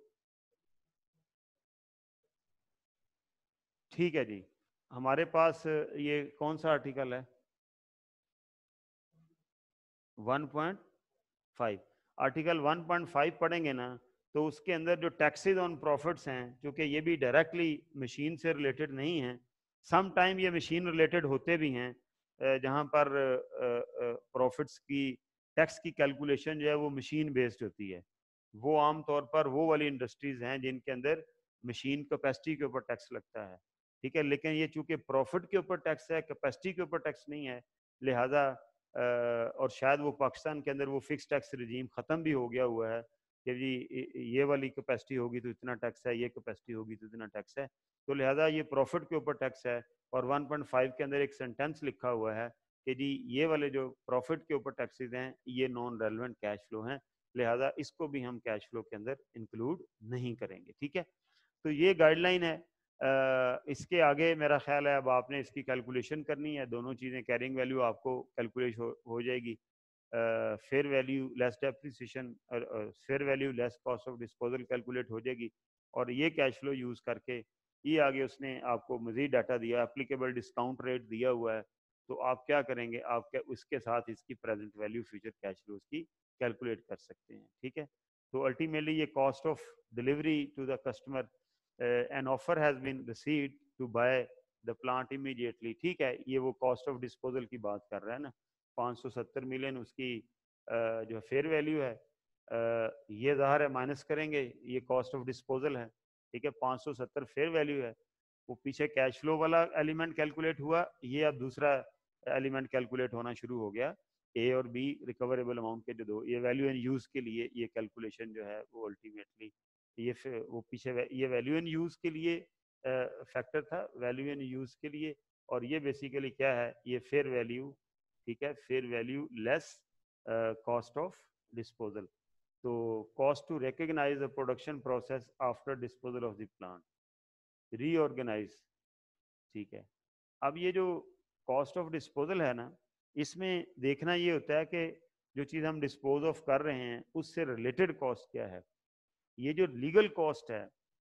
Speaker 1: ठीक है जी। हमारे पास ये कौन सा आर्टिकल है? 1.5 आर्टिकल 1.5 पढ़ेंगे ना तो उसके अंदर जो टैक्सेज ऑन प्रॉफिट्स हैं क्योंकि ये भी डायरेक्टली मशीन से रिलेटेड नहीं है सम टाइम ये मशीन रिलेटेड होते भी हैं जहाँ पर प्रॉफिट्स की टैक्स की कैलकुलेशन जो है वो मशीन बेस्ड होती है। वो आम तौर पर वो वाली इंडस्ट्रीज़ हैं जिनके अंदर मशीन कैपेसिटी के ऊपर टैक्स लगता है, ठीक है? लेकिन ये चूँकि प्रॉफिट के ऊपर टैक्स है, कैपेसिटी के ऊपर टैक्स नहीं है, लिहाजा और शायद वो पाकिस्तान के अंदर वो फिक्स टैक्स रिजीम ख़त्म भी हो गया हुआ है कि जी ये वाली कैपेसिटी होगी तो इतना टैक्स है, ये कैपेसिटी होगी तो इतना टैक्स है। तो लिहाजा ये प्रॉफिट के ऊपर टैक्स है और 1.5 के अंदर एक सेंटेंस लिखा हुआ है कि जी ये वाले जो प्रॉफिट के ऊपर टैक्सेस हैं ये नॉन रेलिवेंट कैश फ्लो हैं लिहाजा इसको भी हम कैश फ्लो के अंदर इंक्लूड नहीं करेंगे ठीक है? तो ये गाइडलाइन है। आ, इसके आगे मेरा ख्याल है अब आपने इसकी कैलकुलेशन करनी है दोनों चीज़ें कैरिंग वैल्यू आपको कैलकुलेट हो, हो जाएगी। Fair value less depreciation fair value less cost of disposal calculate हो जाएगी और ये कैश फ्लो यूज़ करके ये आगे उसने आपको मज़ीद डाटा दिया एप्लीकेबल डिस्काउंट रेट दिया हुआ है। तो आप क्या करेंगे? आप क्या उसके साथ इसकी present value future cash flows की कैलकुलेट कर सकते हैं ठीक है? तो अल्टीमेटली ये cost of delivery to the customer an offer has been received to buy the plant immediately ठीक है? ये वो कॉस्ट ऑफ़ डिस्पोजल की बात कर रहा है ना? 570 मिलियन उसकी uh, जो फेयर वैल्यू है uh, ये ज़ाहिर है माइनस करेंगे ये कॉस्ट ऑफ़ डिस्पोजल है ठीक है? 570 फेयर वैल्यू है वो पीछे कैश फ्लो वाला एलिमेंट कैलकुलेट हुआ ये अब दूसरा एलिमेंट कैलकुलेट होना शुरू हो गया ए और बी रिकवरेबल अमाउंट के जो दो, ये वैल्यू एंड यूज़ के लिए ये कैलकुलेशन जो है वो अल्टीमेटली ये वो पीछे ये वैल्यू एंड यूज़ के लिए फैक्टर था। वैल्यू एंड यूज़ के लिए और ये बेसिकली क्या है? ये फेयर वैल्यू ठीक है? Fair value less cost of disposal तो cost to recognise the production process after disposal of the plant reorganise ठीक है? अब ये जो कॉस्ट ऑफ़ डिस्पोजल है ना, इसमें देखना ये होता है कि जो चीज़ हम डिस्पोज ऑफ़ कर रहे हैं, उससे रिलेटेड कॉस्ट क्या है? ये जो लीगल कॉस्ट है,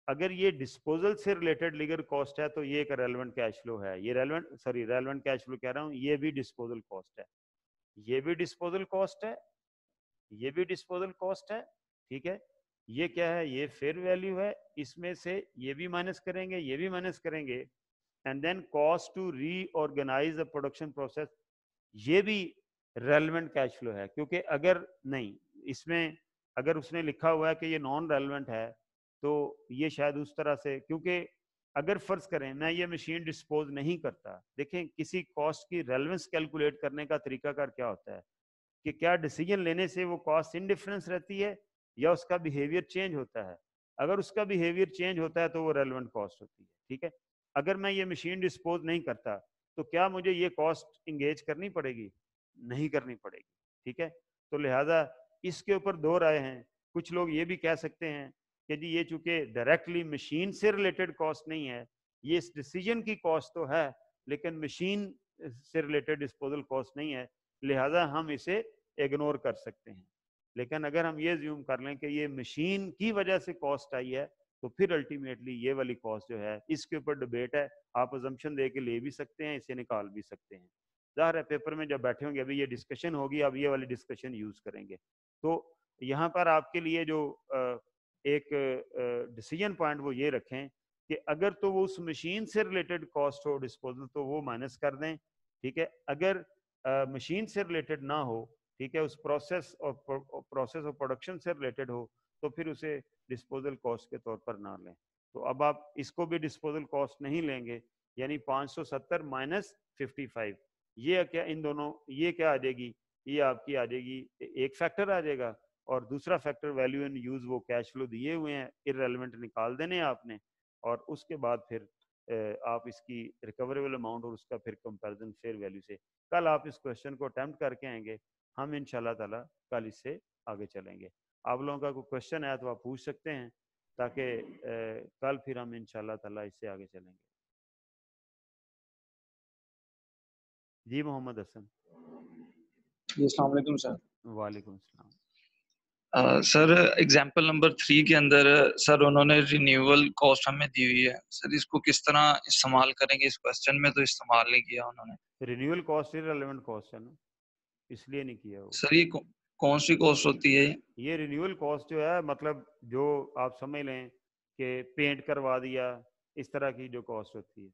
Speaker 1: अगर ये डिस्पोजल से रिलेटेड लीगल कॉस्ट है तो ये एक रेलिवेंट कैश फ्लो है। ये relevant sorry relevant cash flow कह रहा हूँ, ये भी डिस्पोजल कॉस्ट है। ये भी डिस्पोजल कॉस्ट है, ये भी डिस्पोजल कॉस्ट है, ठीक है? ये क्या है? ये फेयर वैल्यू है, इसमें से ये भी माइनस करेंगे, ये भी माइनस करेंगे and then cost to reorganise the production process ये भी रेलिवेंट कैश फ्लो है, क्योंकि अगर नहीं, इसमें अगर उसने लिखा हुआ है कि ये नॉन रेलिवेंट है तो ये शायद उस तरह से, क्योंकि अगर फ़र्ज़ करें, मैं ये मशीन डिस्पोज नहीं करता, देखें किसी कॉस्ट की रेलिवेंस कैलकुलेट करने का तरीकाकार क्या होता है, कि क्या डिसीज़न लेने से वो कॉस्ट इनडिफरेंस रहती है, या उसका बिहेवियर चेंज होता है। अगर उसका बिहेवियर चेंज होता है तो वो रेलिवेंट कॉस्ट होती है, ठीक है? अगर मैं ये मशीन डिस्पोज नहीं करता तो क्या मुझे ये कॉस्ट इंगेज करनी पड़ेगी? नहीं करनी पड़ेगी, ठीक है? तो लिहाजा इसके ऊपर दो राय हैं। कुछ लोग ये भी कह सकते हैं कि जी ये चूँकि डायरेक्टली मशीन से रिलेटेड कॉस्ट नहीं है, ये इस डिसीज़न की कॉस्ट तो है, लेकिन मशीन से रिलेटेड डिस्पोजल कॉस्ट नहीं है, लिहाजा हम इसे इग्नोर कर सकते हैं। लेकिन अगर हम ये ज्यूम कर लें कि ये मशीन की वजह से कॉस्ट आई है तो फिर अल्टीमेटली ये वाली कॉस्ट जो है, इसके ऊपर डिबेट है। आप अजम्पन दे के ले भी सकते हैं, इसे निकाल भी सकते हैं। ज़ाहिर है पेपर में जब बैठे होंगे, अभी ये डिस्कशन होगी, अब ये वाली डिस्कशन यूज़ करेंगे। तो यहाँ पर आपके लिए जो एक डिसीज़न पॉइंट वो ये रखें कि अगर तो वो उस मशीन से रिलेटेड कॉस्ट हो डिस्पोजल तो वो माइनस कर दें, ठीक है? अगर मशीन से रिलेटेड ना हो, ठीक है? उस प्रोसेस और प्रोसेस ऑफ़ प्रोडक्शन से रिलेटेड हो तो फिर उसे डिस्पोजल कॉस्ट के तौर पर ना लें। तो अब आप इसको भी डिस्पोजल कॉस्ट नहीं लेंगे, यानी 570 माइनस फिफ्टी ये क्या, इन दोनों, ये क्या आ जाएगी? ये आपकी आ जाएगी एक फैक्टर आ जाएगा। और दूसरा फैक्टर वैल्यू इन यूज़ वो कैश फ्लो दिए हुए हैं इरेलीवेंट निकाल देने आपने। और उसके बाद फिर आप इसकी रिकवरेबल अमाउंट और उसका फिर कंपैरिजन फेयर वैल्यू से। कल आप इस क्वेश्चन को अटैम्प्ट करके आएँगे। हम इन ताला कल इससे आगे चलेंगे। आप लोगों का कोई क्वेश्चन है तो आप पूछ सकते हैं ताकि कल फिर हम इन ताला इससे आगे चलेंगे। जी मोहम्मद हसन।
Speaker 2: जी अस्सलाम सर।
Speaker 1: वालेकुम सलाम
Speaker 2: सर एग्ज़ाम्पल नंबर थ्री के अंदर सर उन्होंने रिन्यूअल कॉस्ट हमें दी हुई है। सर इसको किस तरह इस्तेमाल करेंगे? इस क्वेश्चन में तो इस्तेमाल नहीं किया उन्होंने।
Speaker 1: रिन्यूअल कॉस्ट रिलेवेंट कॉस्ट है। ना इसलिए नहीं किया वो।
Speaker 2: सर ये कौन सी कॉस्ट होती है
Speaker 1: ये? रिन्यूअल कॉस्ट जो है मतलब जो आप समझ लें कि पेंट करवा दिया इस तरह की जो कॉस्ट होती है।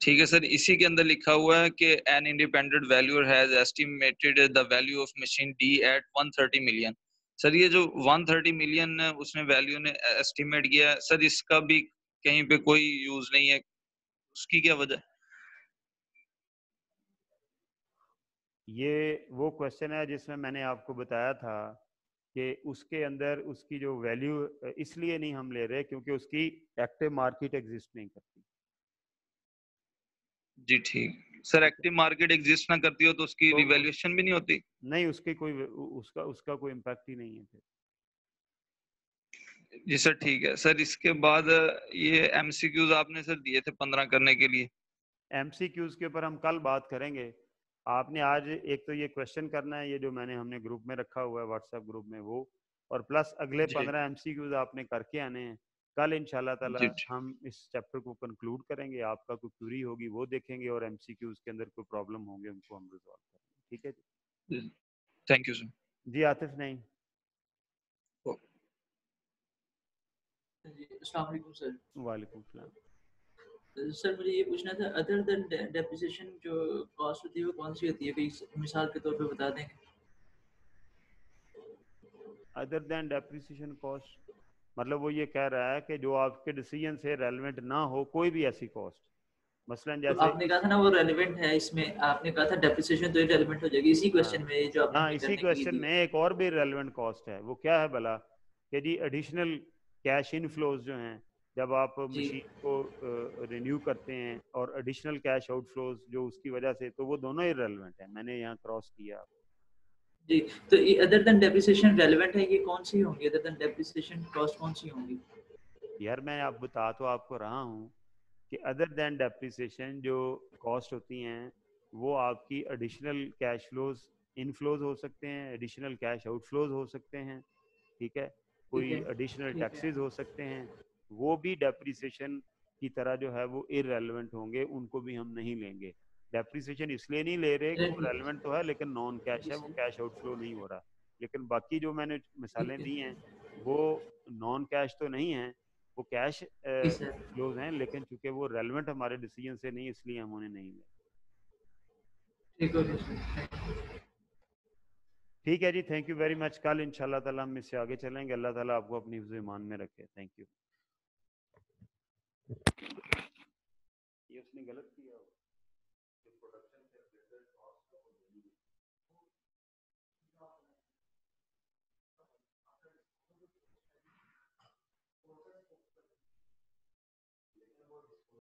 Speaker 2: ठीक है सर इसी के अंदर लिखा हुआ है कि an independent valuer has estimated the value of machine D at 130 million sir ये जो 130 मिलियन उसने वैल्यू ने एस्टिमेट किया सर इसका भी कहीं पे कोई यूज़ नहीं है। उसकी क्या वजह?
Speaker 1: ये वो क्वेश्चन है जिसमें मैंने आपको बताया था कि उसके अंदर उसकी जो वैल्यू इसलिए नहीं हम ले रहे क्योंकि उसकी एक्टिव मार्केट एग्जिस्ट नहीं करती।
Speaker 2: जी ठीक। सर एक्टिव मार्केट एग्जिस्ट ना करती हो तो उसकी रिवैल्यूएशन तो भी नहीं होती?
Speaker 1: नहीं उसकी कोई उसका उसका कोई इम्पैक्ट ही नहीं है फिर।
Speaker 2: जी सर ठीक है। सर इसके बाद ये एमसीक्यूज आपने सर दिए थे पंद्रह करने के लिए।
Speaker 1: एमसीक्यूज के ऊपर हम कल बात करेंगे। आपने आज एक तो ये क्वेश्चन करना है ये जो मैंने हमने ग्रुप में रखा हुआ है व्हाट्सएप ग्रुप में वो और प्लस अगले पंद्रह एमसीक्यूज आपने करके आने हैं। कल इंशाल्लाह ताला हम इस चैप्टर को कंक्लूड करेंगे आपका कोई क्यूरी होगी वो देखेंगे और एमसीक्यूज के अंदर कोई प्रॉब्लम होंगे उनको हम रिजॉल्व करेंगे। ठीक है जी?
Speaker 2: थैंक यू सर
Speaker 1: जी आतिफ नहीं।
Speaker 3: सर।
Speaker 1: वालेकुम सलाम।
Speaker 3: सर मुझे ये पूछना था अदर देन डेप्रिसिएशन जो कॉस्ट होती है वो कौन सी होती है? कोई मिसाल के तौर पे बता दें?
Speaker 1: अदर देन डेप्रिसिएशन कॉस्ट मतलब वो ये कह रहा है कि जो आपके डिसीज़न से रेलिवेंट ना हो कोई भी ऐसी कॉस्ट मसलन तो जैसे
Speaker 3: तो आपने कहा था ना वो रेलिवेंट है इसमें। आपने कहा था डेप्रिसिएशन तो रेलिवेंट हो जाएगी। इसी क्वेश्चन में जो आपने
Speaker 1: हाँ इसी क्वेश्चन में एक और भी रेलिवेंट कॉस्ट है। वो क्या है भला? कि जी एडिशनल कैश इनफ्लोज जो हैं जब आप मशीन को रिन्यू करते हैं और एडिशनल कैश आउटफ्लोज जो उसकी वजह से तो वो दोनों ही रेलिवेंट है। मैंने यहाँ क्रॉस किया।
Speaker 3: जी तो अदर देन डेप्रिसिएशन रेलेवेंट है ये कौन सी होंगी? अदर देन डेप्रिसिएशन कॉस्ट कौन सी होंगी?
Speaker 1: यार मैं आप बता तो आपको रहा हूँ कि अदर देन डेप्रिसिएशन जो कॉस्ट होती हैं वो आपकी एडिशनल कैश फ्लोज इनफ्लोज हो सकते हैं एडिशनल कैश आउटफ्लोज हो सकते हैं ठीक है? कोई एडिशनल टैक्सेस हो सकते हैं। वो भी डेप्रिसिएशन की तरह जो है वो इरेलीवेंट होंगे उनको भी हम नहीं लेंगे। डेप्रिसिएशन इसलिए नहीं ले रहे कि रेलिवेंट तो है लेकिन नॉन कैश है वो कैश आउटफ्लो नहीं हो रहा। लेकिन बाकी जो मैंने मिसालें दी हैं वो नॉन कैश तो नहीं है वो कैश फ्लोज हैं। लेकिन चूँकि वो रेलिवेंट हमारे डिसीज़न से नहीं इसलिए हम उन्हें नहीं ले ठीक है जी थैंक यू वेरी मच कल इंशाल्लाह ताला हम इससे आगे चलेंगे। अल्लाह ताला आपको अपनी ईमान में रखे। थैंक यू ये उसने गलत किया